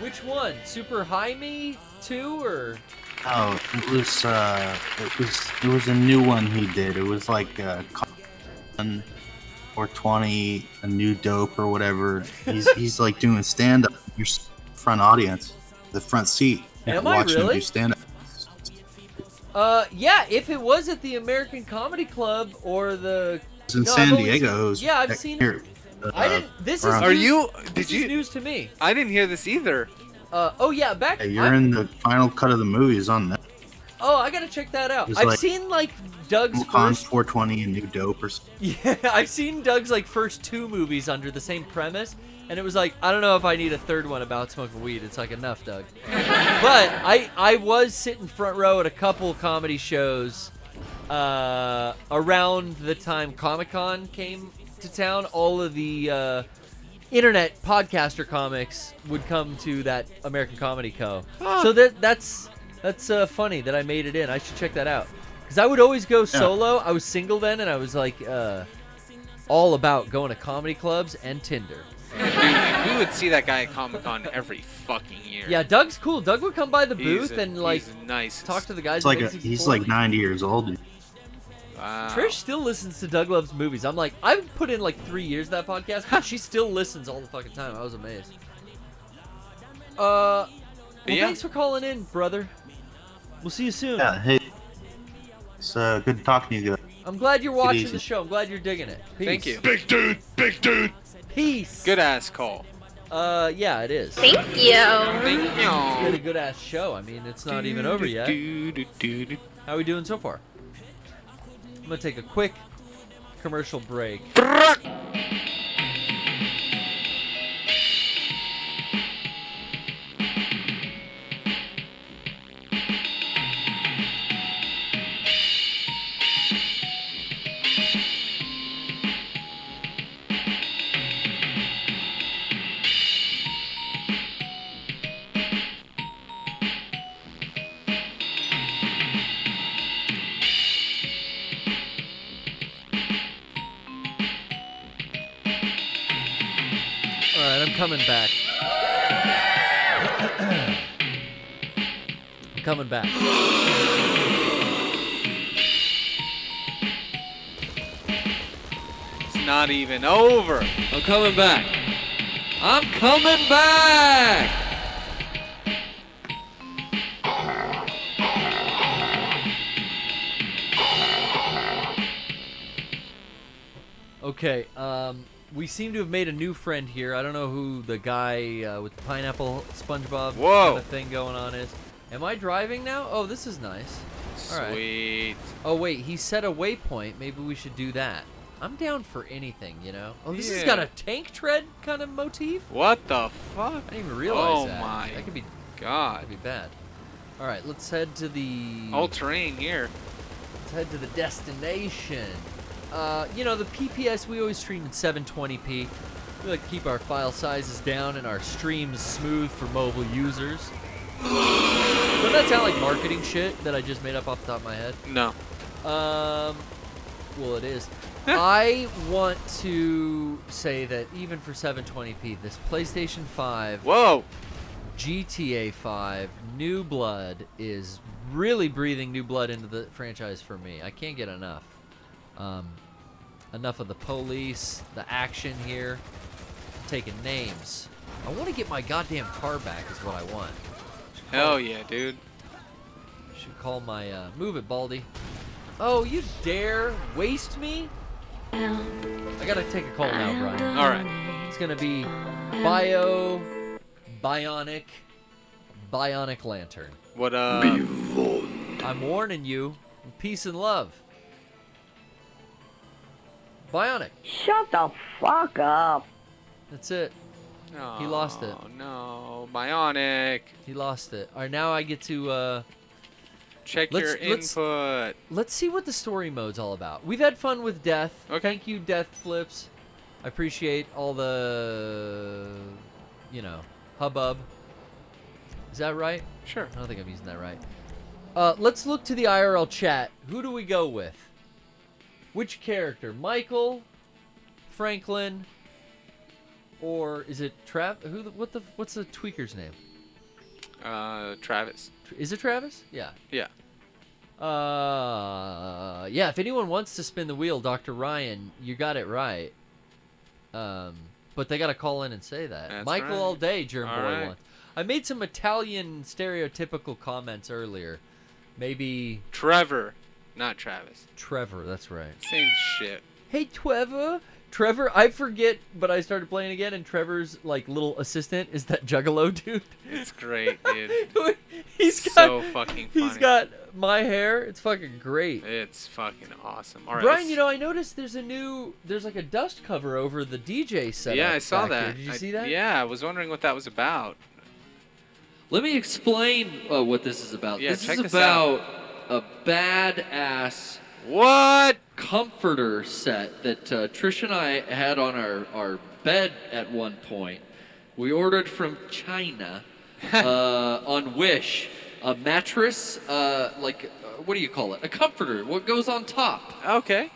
Which one? Super High Me two or? Oh, it was uh, it was it was a new one he did. It was like uh, or twenty, a new dope or whatever. He's he's like doing stand up. Your front audience, the front seat. Am I watching him really? do stand up. Uh, yeah. If it was at the American Comedy Club or the. In No, San only Diego. Yeah, I've seen here, it. I didn't. This is. Are news- you? This Did is you? news to me. I didn't hear this either. Uh, oh yeah, back. Yeah, you're I'm- in the final cut of the movie. Is on that. Oh, I gotta check that out. It's I've like- seen like Doug's Con first 420 and new dope or something. Yeah, I've seen Doug's like first two movies under the same premise, and it was like I don't know if I need a third one about smoking weed. It's like enough, Doug. but I I was sitting front row at a couple comedy shows uh, around the time Comic Con came to town. All of the uh, internet podcaster comics would come to that American Comedy Co. Huh. So that that's that's uh, funny that I made it in. I should check that out because I would always go solo. I was single then, and I was like uh, all about going to comedy clubs and Tinder. Dude, we would see that guy at Comic Con every fucking year. Yeah, Doug's cool. Doug would come by the booth a- and like nice. talk to the guys. He's like a, 64. he's like 90 years old. Wow. Trish still listens to Doug Loves Movies. I'm like, I've put in like three years of that podcast, but she still listens all the fucking time. I was amazed. Uh, well, Yeah. thanks for calling in, brother. We'll see you soon. Yeah, hey, it's uh, good talking to you guys. I'm glad you're watching the show. I'm glad you're digging it. Peace. Thank you. Big dude, big dude. Peace. Good ass call. Uh, yeah, it is. Thank you. Thank It's been a good ass show. I mean, it's not even over yet. How we doing so far? I'm gonna take a quick commercial break. Coming back. It's not even over. I'm coming back. I'm coming back. Okay, um, we seem to have made a new friend here. I don't know who the guy uh, with the pineapple SpongeBob Whoa. kind of thing going on is. Am I driving now? Oh, this is nice. All right. Sweet. Oh wait, he set a waypoint. Maybe we should do that. I'm down for anything, you know. Oh, this has got a tank tread kind of motif. What the fuck? I didn't even realize oh that. my That could be god. could be bad. All right, let's head to the. All terrain here. Let's head to the destination. Uh, you know, the PPS, we always stream in 720p. We like to keep our file sizes down and our streams smooth for mobile users. Doesn't that sound like marketing shit that I just made up off the top of my head? No. Um, well, it is. I want to say that even for 720p, this PlayStation 5 Whoa. GTA 5 New Blood is really breathing new blood into the franchise for me. I can't get enough. Um, enough of the police, the action here. I'm taking names. I want to get my goddamn car back is what I want. Hell yeah, dude. Should call my uh, move it, Baldy. Oh, you dare waste me? I gotta take a call now, Bryan. All right. It's gonna be Bio, Bionic, Bionic Lantern. What uh? I'm warning you. Peace and love. Bionic. Shut the fuck up. That's it. He lost it. Oh no, Bionic. He lost it. All right, now I get to uh, Check Let's- your let's- input. let's see what the story mode's all about. We've had fun with death. Okay. Thank you, Death Flips. I appreciate all the, you know, hubbub. Is that right? Sure. I don't think I'm using that right. Uh, let's look to the IRL chat. Who do we go with? Which character? Michael, Franklin, or is it Trav? Who? The, what the? What's the tweaker's name? Uh, Travis. Is it Travis? Yeah. Yeah. Uh, yeah. If anyone wants to spin the wheel, Doctor Ryan, you got it right. Um, but they got to call in and say that. That's Michael right. all day, Germ All boy right. one. I made some Italian stereotypical comments earlier. Maybe Trevor, not Travis. Trevor. That's right. Same shit. Hey, Trevor. Trevor, I forget, but I started playing again, and Trevor's like little assistant is that Juggalo dude. It's great, dude. He's got so fucking funny. he's got my hair. It's fucking great. It's fucking awesome. All right. Bryan, let's- you know, I noticed there's a new, there's like a dust cover over the DJ setup. Yeah, I saw back here. that. Did you I- see that? Yeah, I was wondering what that was about. Let me explain uh, what this is about. Yeah, this check is this about a badass what comforter set that uh, Trish and I had on our our bed at one point. We ordered from China uh, on Wish a mattress, uh, like uh, what do you call it? A comforter. What goes on top? Okay.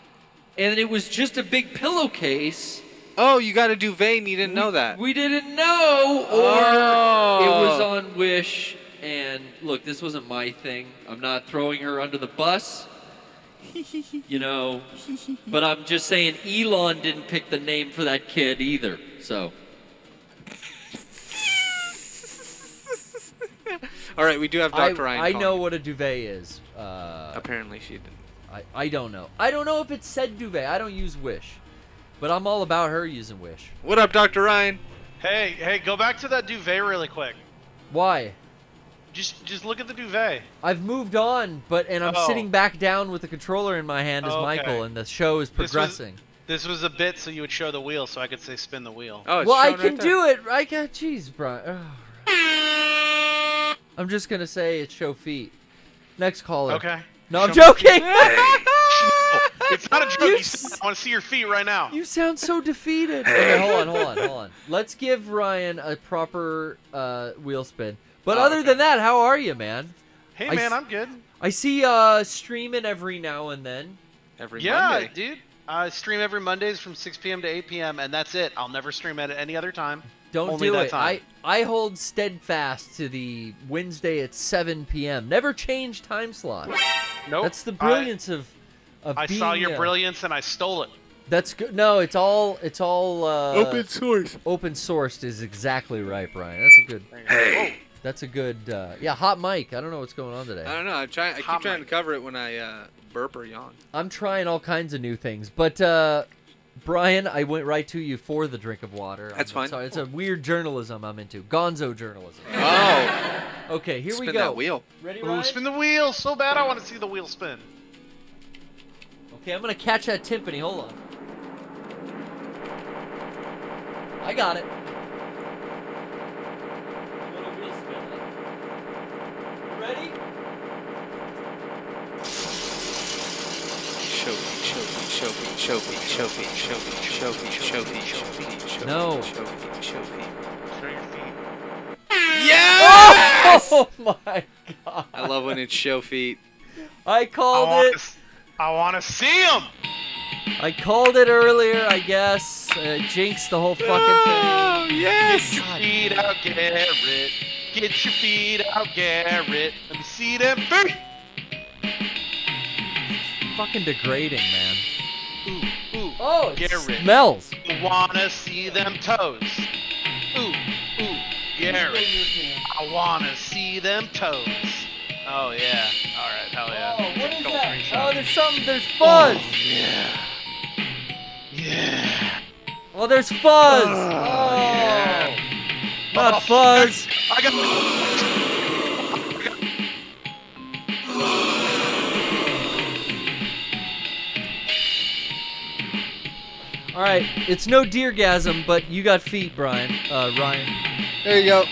And it was just a big pillowcase. Oh, you got a duvet and you didn't know that. We didn't know, or it was on Wish. And look, this wasn't my thing. I'm not throwing her under the bus. you know, but I'm just saying Elon didn't pick the name for that kid either. So All right, we do have I, Dr. Ryan. I calling. know what a duvet is. Uh, Apparently she didn't. I, I don't know. I don't know if it said duvet. I don't use Wish. But I'm all about her using Wish. What up, Dr. Ryan? Hey, hey, go back to that duvet really quick. Why? Just just look at the duvet. I've moved on, but and I'm Oh. sitting back down with the controller in my hand as Okay. Michael, and the show is This was- progressing. This was a bit so you would show the wheel so I could say spin the wheel. Oh, well, I can do it. I got, jeez, Brian. I'm just gonna say it's show feet. Next caller. Okay. No, I'm Show joking. it's not a joke. You said, I want to see your feet right now. You sound so defeated. Okay, hold on, hold on, hold on. Let's give Ryan a proper uh, wheel spin. But Oh, other than that, how are you, man? Hey I man, I'm good. I see uh streaming every now and then. Every Yeah, dude. I stream every Mondays from 6 p.m. to 8 p.m. and that's it. I'll never stream at any other time. Don't Only do that it. time. I I hold steadfast to the Wednesday at 7 p.m. Never change time slot. Nope. That's the I- brilliance of of I being. saw your uh, brilliance and I stole it. That's good. No, it's all it's all uh, Open source. Open sourced is exactly right, Brian. That's a good. Hey. That's a good. Uh, yeah, hot mic. I don't know what's going on today. I don't know. I'm trying. I keep Hot trying to cover it when I uh, burp or yawn. I'm trying all kinds of new things, but uh, Brian, I went right to you for the drink of water. That's I'm fine. Sorry, it's a weird journalism I'm into. Gonzo journalism. Oh. Okay, here we go. Spin that wheel. Ready, Ooh, Ryan? spin the wheel so bad I want to see the wheel spin. Okay, I'm gonna catch that timpani. Hold on. I got it. Ready? Show feet, show feet, show feet, show feet, show feet, show feet, show feet, show feet, show feet, show feet, No. show feet, show your feet. Yes! Oh my god! I love when it's show feet. I I called want it. to. I want to see him. I called it earlier. I guess. Uh, jinxed the whole fucking thing. Yes. Get your feet out, Garrett. Get your feet out, Garrett. Let me see them feet. Fucking degrading, man. Ooh, ooh. Oh, it Garrett. smells. You wanna see them toes? Ooh, ooh, Garrett. I wanna see them toes. Oh yeah. All right. Hell yeah. Oh, what is Couple that? Oh, there's something. There's fuzz. Oh, Yeah. Yeah. Oh, there's fuzz. Oh, oh, yeah. not Oh, fuzz. I got. All right, it's no deergasm, but you got feet, Brian. Uh, Ryan. There you go.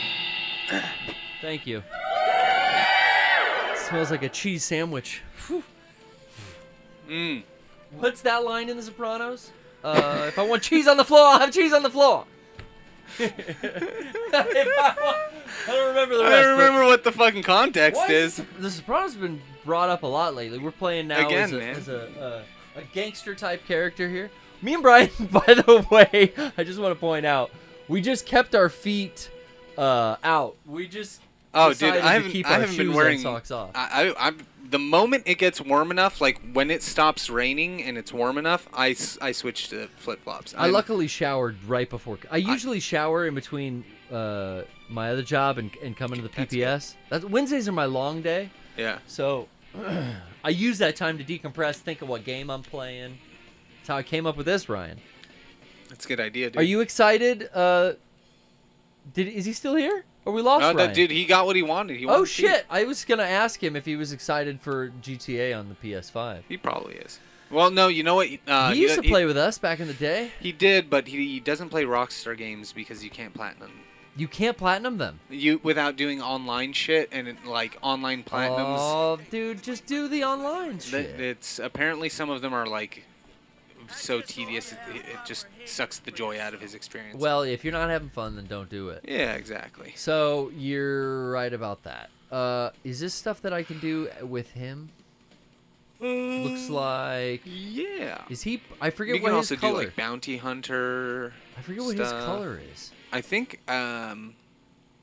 Thank you. smells like a cheese sandwich. Mmm. What's that line in The Sopranos? Uh, if I want cheese on the floor, I'll have cheese on the floor. I, want, I don't remember the rest. I don't remember what the fucking context is. The Sopranos has been brought up a lot lately. We're playing now Again, as, a, as a, uh, a gangster type character here. Me and Brian, by the way, I just want to point out, we just kept our feet uh, out. We just Oh, dude, I haven't, I haven't been wearing socks off. I, I, I'm the moment it gets warm enough, like when it stops raining and it's warm enough, I, I switch to flip flops. I luckily showered right before. I usually shower in between uh, my other job and, and coming to the PPS. That's, Wednesdays are my long day. Yeah. So I use that time to decompress, think of what game I'm playing. That's how I came up with this, Ryan. That's a good idea, dude. Are you excited? Uh, did is he still here? Or we lost No, Ryan? that dude, he got what he wanted. He oh wanted shit! I was gonna ask him if he was excited for GTA on the PS5. He probably is. Well, no, you know what? Uh, he used to play with us back in the day. He did, but he, he doesn't play Rockstar games because you can't platinum. You can't platinum them. You without doing online shit and it, like online platinums. Oh, dude, just do the online th- shit. It's apparently some of them are like so tedious it, it just sucks the joy out of his experience. Well, if you're not having fun, then don't do it. Yeah, exactly. So you're right about that. Uh, is this stuff that I can do with him? Looks like. Yeah. Is he? I forget you what can his also color. do like bounty hunter. I forget what his color is. I think. Um,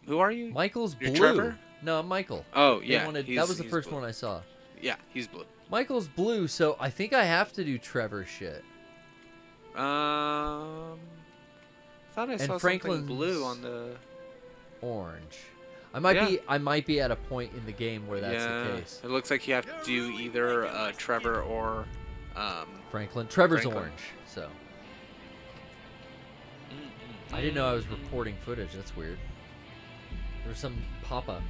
who are you? Michael's You're blue. Trevor? No, I'm Michael. Oh, yeah, wanted- that was the first blue. one I saw. Yeah, he's blue. Michael's blue, so I think I have to do Trevor shit. Um, thought I And saw something blue on the. Orange. I might Yeah. be. I might be at a point in the game where that's yeah, the case. it looks like you have to do either uh, Trevor or um, Franklin. Trevor's Franklin. orange. So. I didn't know I was recording footage. That's weird. There's some pop up.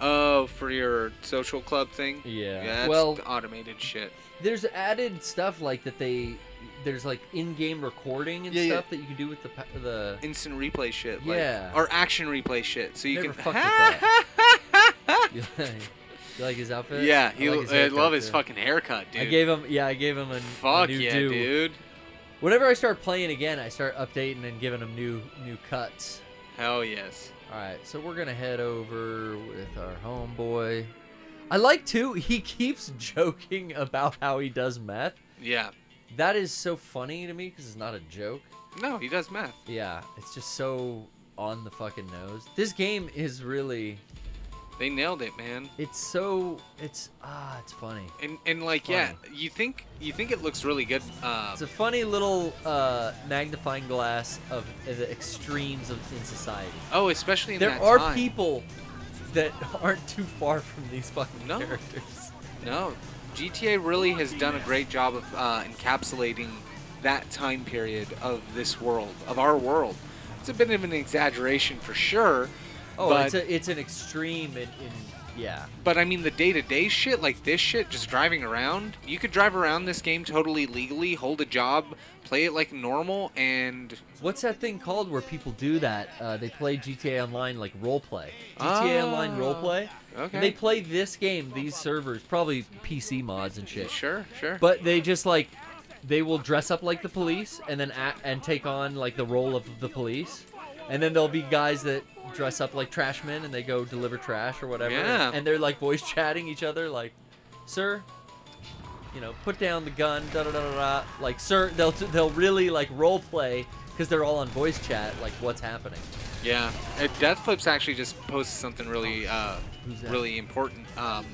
Oh, for your social club thing? Yeah. Yeah, that's Well- automated shit. There's added stuff like that. They there's like in-game recording and Yeah, yeah. that you can do with the the. Instant replay shit. Like, Yeah. Or action replay shit. So you Never can. fucked that. you, like, you like his outfit? Yeah, he, I, like his I love his too. fucking haircut, dude. I gave him. Yeah, I gave him a, a Fuck new yeah, do. dude. Whenever I start playing again, I start updating and giving him new new cuts. Hell yes. All right, so we're gonna head over with our homeboy. I like too. He keeps joking about how he does meth. Yeah. That is so funny to me because it's not a joke. No, he does math. Yeah, it's just so on the fucking nose. This game is really. They nailed it, man. It's so. It's ah, it's funny. And and like yeah, you think you think it looks really good. Uh, It's a funny little uh, magnifying glass of the extremes of in society. oh, especially in there are time. people that aren't too far from these fucking No. characters. No, GTA really has done a great job of uh, encapsulating that time period of this world, of our world. It's a bit of an exaggeration for sure. Oh, but, it's a, it's an extreme in, in yeah. but I mean the day-to-day shit, like this shit, just driving around. You could drive around this game totally legally, hold a job, play it like normal, and What's that thing called where people do that? Uh, they play GTA Online like role play. GTA Online Ah, role play. Okay. And they play this game, these servers, probably PC mods and shit. Sure, sure. But they just like they will dress up like the police and then act, and take on like the role of the police. And then there'll be guys that dress up like trashmen and they go deliver trash or whatever. Yeah. And they're like voice chatting each other like, "Sir, you know, put down the gun, da da da da da." Like, "Sir, they'll they'll really like role play because they're all on voice chat like what's happening." Yeah, uh, Death Flips actually just posted something really, uh, really important. Um,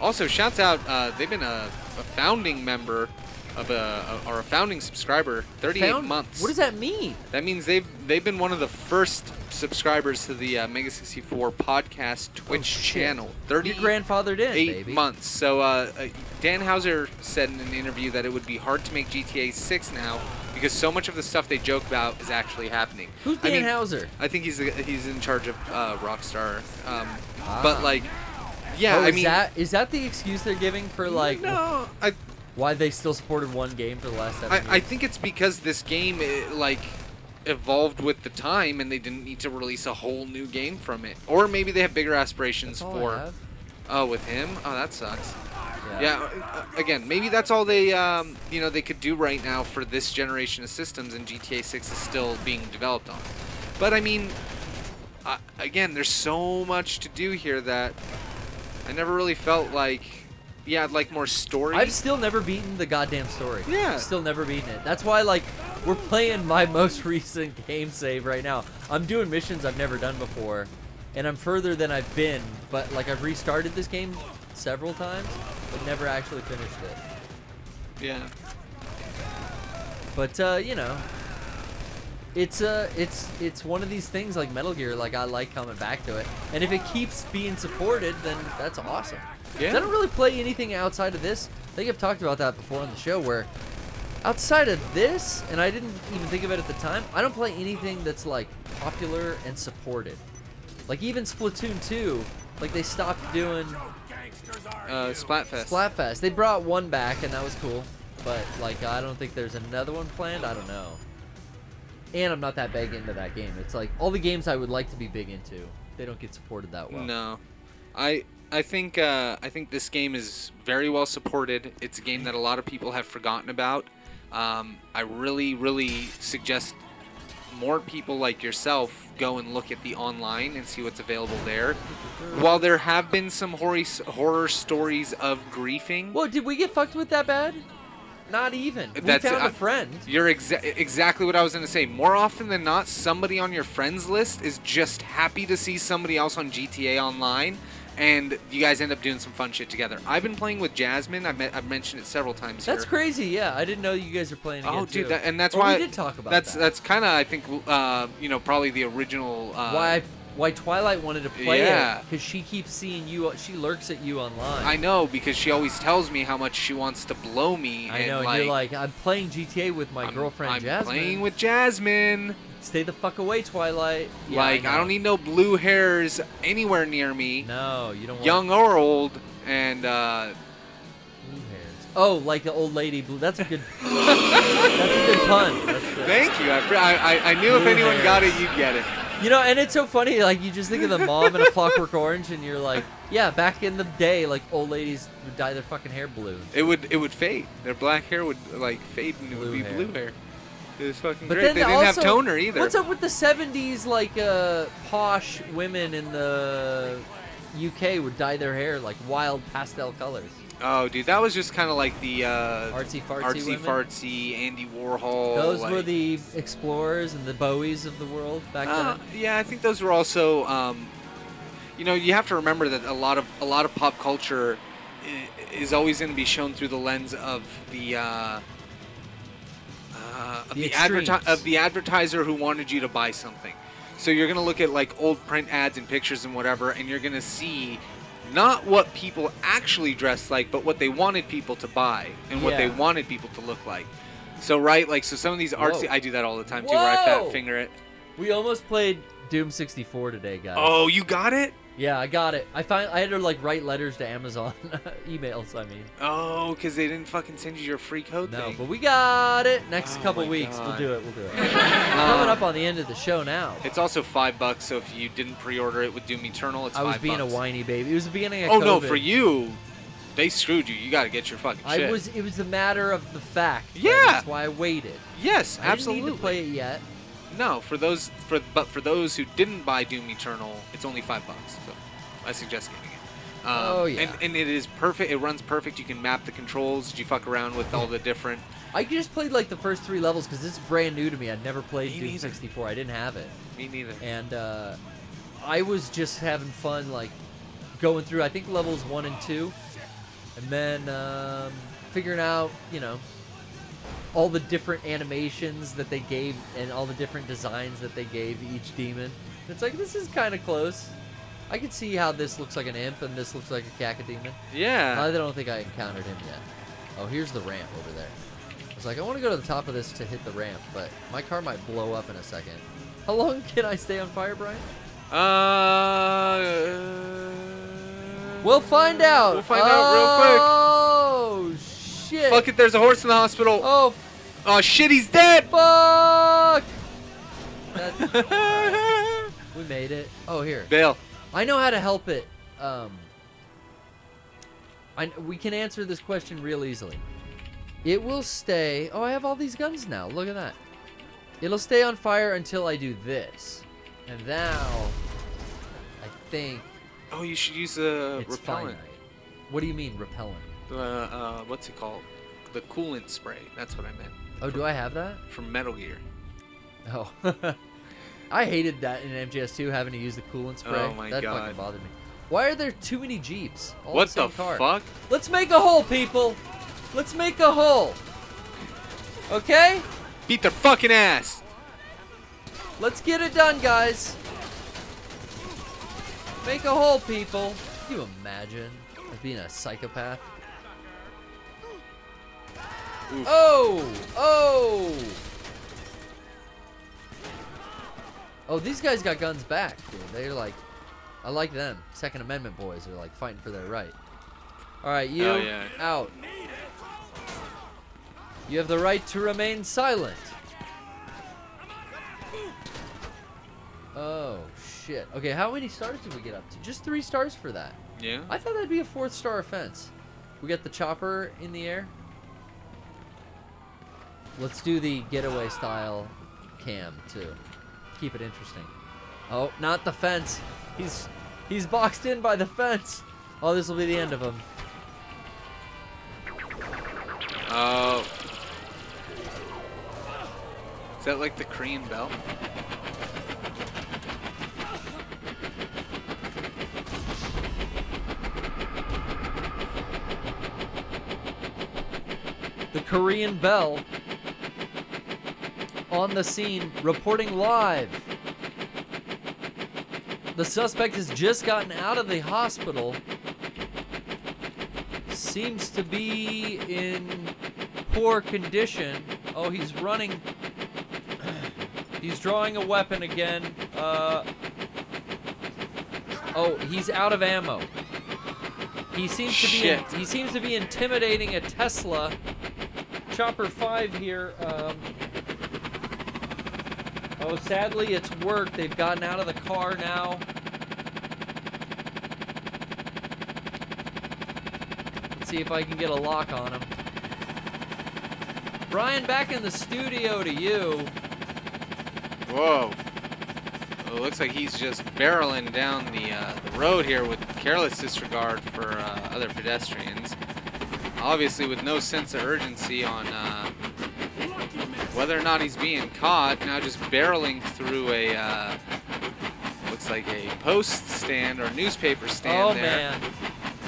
also, shouts out, uh, they've been a, a founding member of a, a or a founding subscriber, 38 Found- months. What does that mean? That means they've they've been one of the first subscribers to the uh, Mega 64 podcast Twitch Oh, channel. 30 Your grandfathered in, eight baby. months. So uh, uh, Dan Houser said in an interview that it would be hard to make GTA 6 now because so much of the stuff they joke about is actually happening. Who's I mean, Houser? I think he's he's in charge of uh, Rockstar. Um, Ah. But like, yeah, Oh, I is mean, that is that the excuse they're giving for like no, I, why they still supported one game for the last seven I, years? I think it's because this game eh, like evolved with the time and they didn't need to release a whole new game from it, or maybe they have bigger aspirations That's all I for. Oh, with him? Oh, that sucks. Yeah. Yeah. uh, again, maybe that's all they, um, you know, they could do right now for this generation of systems, and GTA 6 is still being developed on. But I mean, uh, again, there's so much to do here that I never really felt like, yeah, I'd like more story. I've still never beaten the goddamn story. Yeah. Still never beaten it. That's why like we're playing my most recent game save right now. I'm doing missions I've never done before, and I'm further than I've been. But like I've restarted this game several times, but never actually finished it. yeah. But uh, you know, it's uh, it's it's one of these things like Metal Gear. Like I like coming back to it, and if it keeps being supported, then that's awesome. Yeah. I don't really play anything outside of this. I think I've talked about that before on the show. Where outside of this, and I didn't even think of it at the time, I don't play anything that's like popular and supported. Like even Splatoon 2, like they stopped doing Uh, Splatfest. Splatfest. They brought one back, and that was cool. But like, I don't think there's another one planned. I don't know. And I'm not that big into that game. It's like all the games I would like to be big into, they don't get supported that well. No, I I think uh, I think this game is very well supported. It's a game that a lot of people have forgotten about, Um, I really, really suggest more people like yourself go and look at the online and see what's available there. While there have been some horror horror stories of griefing, Whoa, did we get fucked with that bad? Not even. We found uh, a friend. You're exa- exactly what I was going to say. More often than not, somebody on your friends list is just happy to see somebody else on GTA Online, and you guys end up doing some fun shit together. I've been playing with Jasmine. I've, me- I've mentioned it several times That's here. crazy. Yeah, I didn't know you guys were playing Oh, dude, that, and that's Or why we did talk about that's that. that's kind of I think uh, you know probably the original. Uh, why why Twilight wanted to play Yeah. it because she keeps seeing you. She lurks at you online. I know because she always tells me how much she wants to blow me. I know. and like, you're like, I'm playing GTA with my girlfriend I'm Jasmine. playing with Jasmine. Stay the fuck away, Twilight. Yeah, like I, know. don't need no blue hairs anywhere near me. No, you don't. Want Young or old, and uh, Blue hairs. Oh, like the old lady blue. That's a good. that's a good pun. That's good. thank you. I, I, I- I knew if anyone hairs. got it, you'd get it. You know, and it's so funny. Like you just think of the mom in a Clockwork Orange, and you're like, yeah, back in the day, like old ladies would dye their fucking hair blue. It would it would fade. Their black hair would like fade and it would be hair. blue hair. It was fucking But great. then They didn't have toner either. What's up with the '70s, like uh, posh women in the UK would dye their hair like wild pastel colors? Oh, dude, that was just kind of like the uh, Artsy fartsy artsy women? fartsy Andy Warhol. Those like- were the explorers and the Bowies of the world back Uh, then. yeah, I think those were also. Um, you know, you have to remember that a lot of a lot of pop culture is always going to be shown through the lens of the. Uh, uh, of The the, of the advertiser who wanted you to buy something. So you're going to look at like old print ads and pictures and whatever, and you're going to see not what people actually dressed like, but what they wanted people to buy and what they wanted people to look like. So right, like so some of these artsy, Whoa. I do that all the time too, where I Whoa! fat finger it. We almost played Doom 64 today, guys. Oh, you got it? Yeah, I got it. I find I had to like write letters to Amazon, emails. I mean. Oh, because they didn't fucking send you your free code No, thing. but we got it. Next Oh couple weeks, we'll do it. We'll do it. Coming uh, up on the end of the show now. It's also five bucks, so if you didn't pre-order it with Doom Eternal, it's I was being bucks. a whiny baby. It was the beginning of Oh no, for you, they screwed you. You got to get your fucking I was. It was a matter of the fact. Yeah. That's why I waited. Yes, I didn't absolutely. need to play it yet. No, for those for but for those who didn't buy Doom Eternal, it's only five bucks. So I suggest getting it. Um, Oh, yeah. And, and it is perfect. It runs perfect. You can map the controls. Did you fuck around with all the different? I just played like the first three levels because this is brand new to me. I'd never played Me Doom neither. 64. I didn't have it. Me neither. And uh, I was just having fun, like going through. I think levels one and two, and then um, figuring out, you know, all the different animations that they gave and all the different designs that they gave each demon. It's like this is kind of close. I can see how this looks like an imp and this looks like a cacodemon. Yeah. I don't think I encountered him yet. Oh, here's the ramp over there. I was like, I want to go to the top of this to hit the ramp, but my car might blow up in a second. How long can I stay on fire, Brian? Uh, We'll find out. We'll find out real quick. Oh shit! Fuck it, there's a horse in the hospital. Oh. Oh shit, he's dead. Fuck! That- we made it. Oh, here. Bail. I know how to help it. Um, I, we can answer this question real easily. It will stay. Oh, I have all these guns now. Look at that. It'll stay on fire until I do this. And now, I think Oh, you should use a it's repellent. finite. What do you mean, repellent? Uh, uh, what's it called? The coolant spray. That's what I meant. Oh, do I have that? From Metal Gear. Oh. I hated that in MGS2 having to use the coolant spray. Oh my that God. fucking bothered me. Why are there too many Jeeps? All What same the car? fuck? Let's make a hole, people. Let's make a hole. Okay? Beat their fucking ass. Let's get it done, guys. Make a hole, people. Can you imagine being a psychopath? Oh! Oh! Oh, these guys got guns back, dude. They're like, I like them. Second Amendment boys are like fighting for their right. All right, you Oh, yeah. out. You have the right to remain silent. Oh shit. Okay, how many stars did we get up to? Just three stars for that. Yeah. I thought that'd be a fourth star offense. We got the chopper in the air. Let's do the getaway style cam too. Keep it interesting. Oh, not the fence. He's he's boxed in by the fence. Oh, this will be the end of him. Oh. Is that like the Korean bell? The Korean Bell on the scene, reporting live. The suspect has just gotten out of the hospital. Seems to be in poor condition. Oh, he's running. He's drawing a weapon again. Uh, oh, he's out of ammo. He seems to be he seems to be intimidating a Tesla. Chopper 5 here. Um, oh, sadly, it's worked. They've gotten out of the car now. Let's see if I can get a lock on him. Brian, back in the studio to you. Whoa. Well, it looks like he's just barreling down the, uh, the road here with careless disregard for uh, other pedestrians. Obviously, with no sense of urgency on uh, whether or not he's being caught. Now just barreling through a, uh, looks like a post stand or newspaper stand oh, there. man.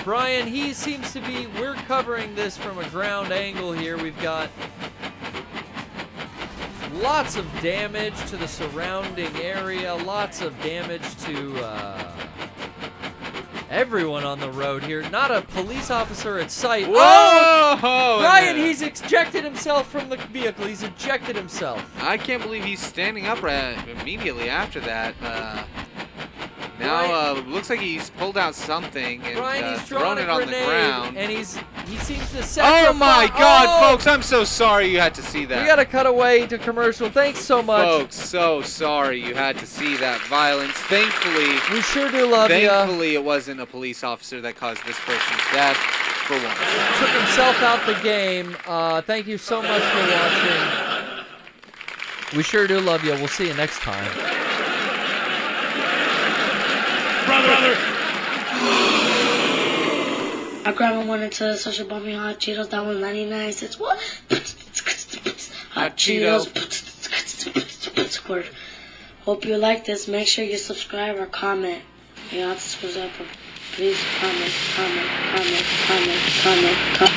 Brian, he seems to be. We're covering this from a ground angle here. We've got lots of damage to the surrounding area, lots of damage to uh, everyone on the road here. Not a police officer at sight. Whoa! Oh! Brian, uh, he's ejected himself from the vehicle. He's ejected himself. I can't believe he's standing up right immediately after that. Uh, now uh, looks like he's pulled out something and Brian, uh, thrown it on the ground. and he's he seems to Oh my God, Oh! folks! I'm so sorry you had to see that. We gotta cut away to commercial. Thanks so much. Folks, so sorry you had to see that violence. Thankfully, We sure do love you. Thankfully, it wasn't a police officer that caused this person's death. For once. Took himself out the game. Uh, thank you so much for watching. We sure do love you. We'll see you next time. Brother! I grabbed him one into the uh, social bought me hot Cheetos. That was 99 cents. What? Hot Cheetos. Squirt. Hope you like this. Make sure you subscribe or comment. You don't have to subscribe, please comment, comment, comment, comment, comment, comment.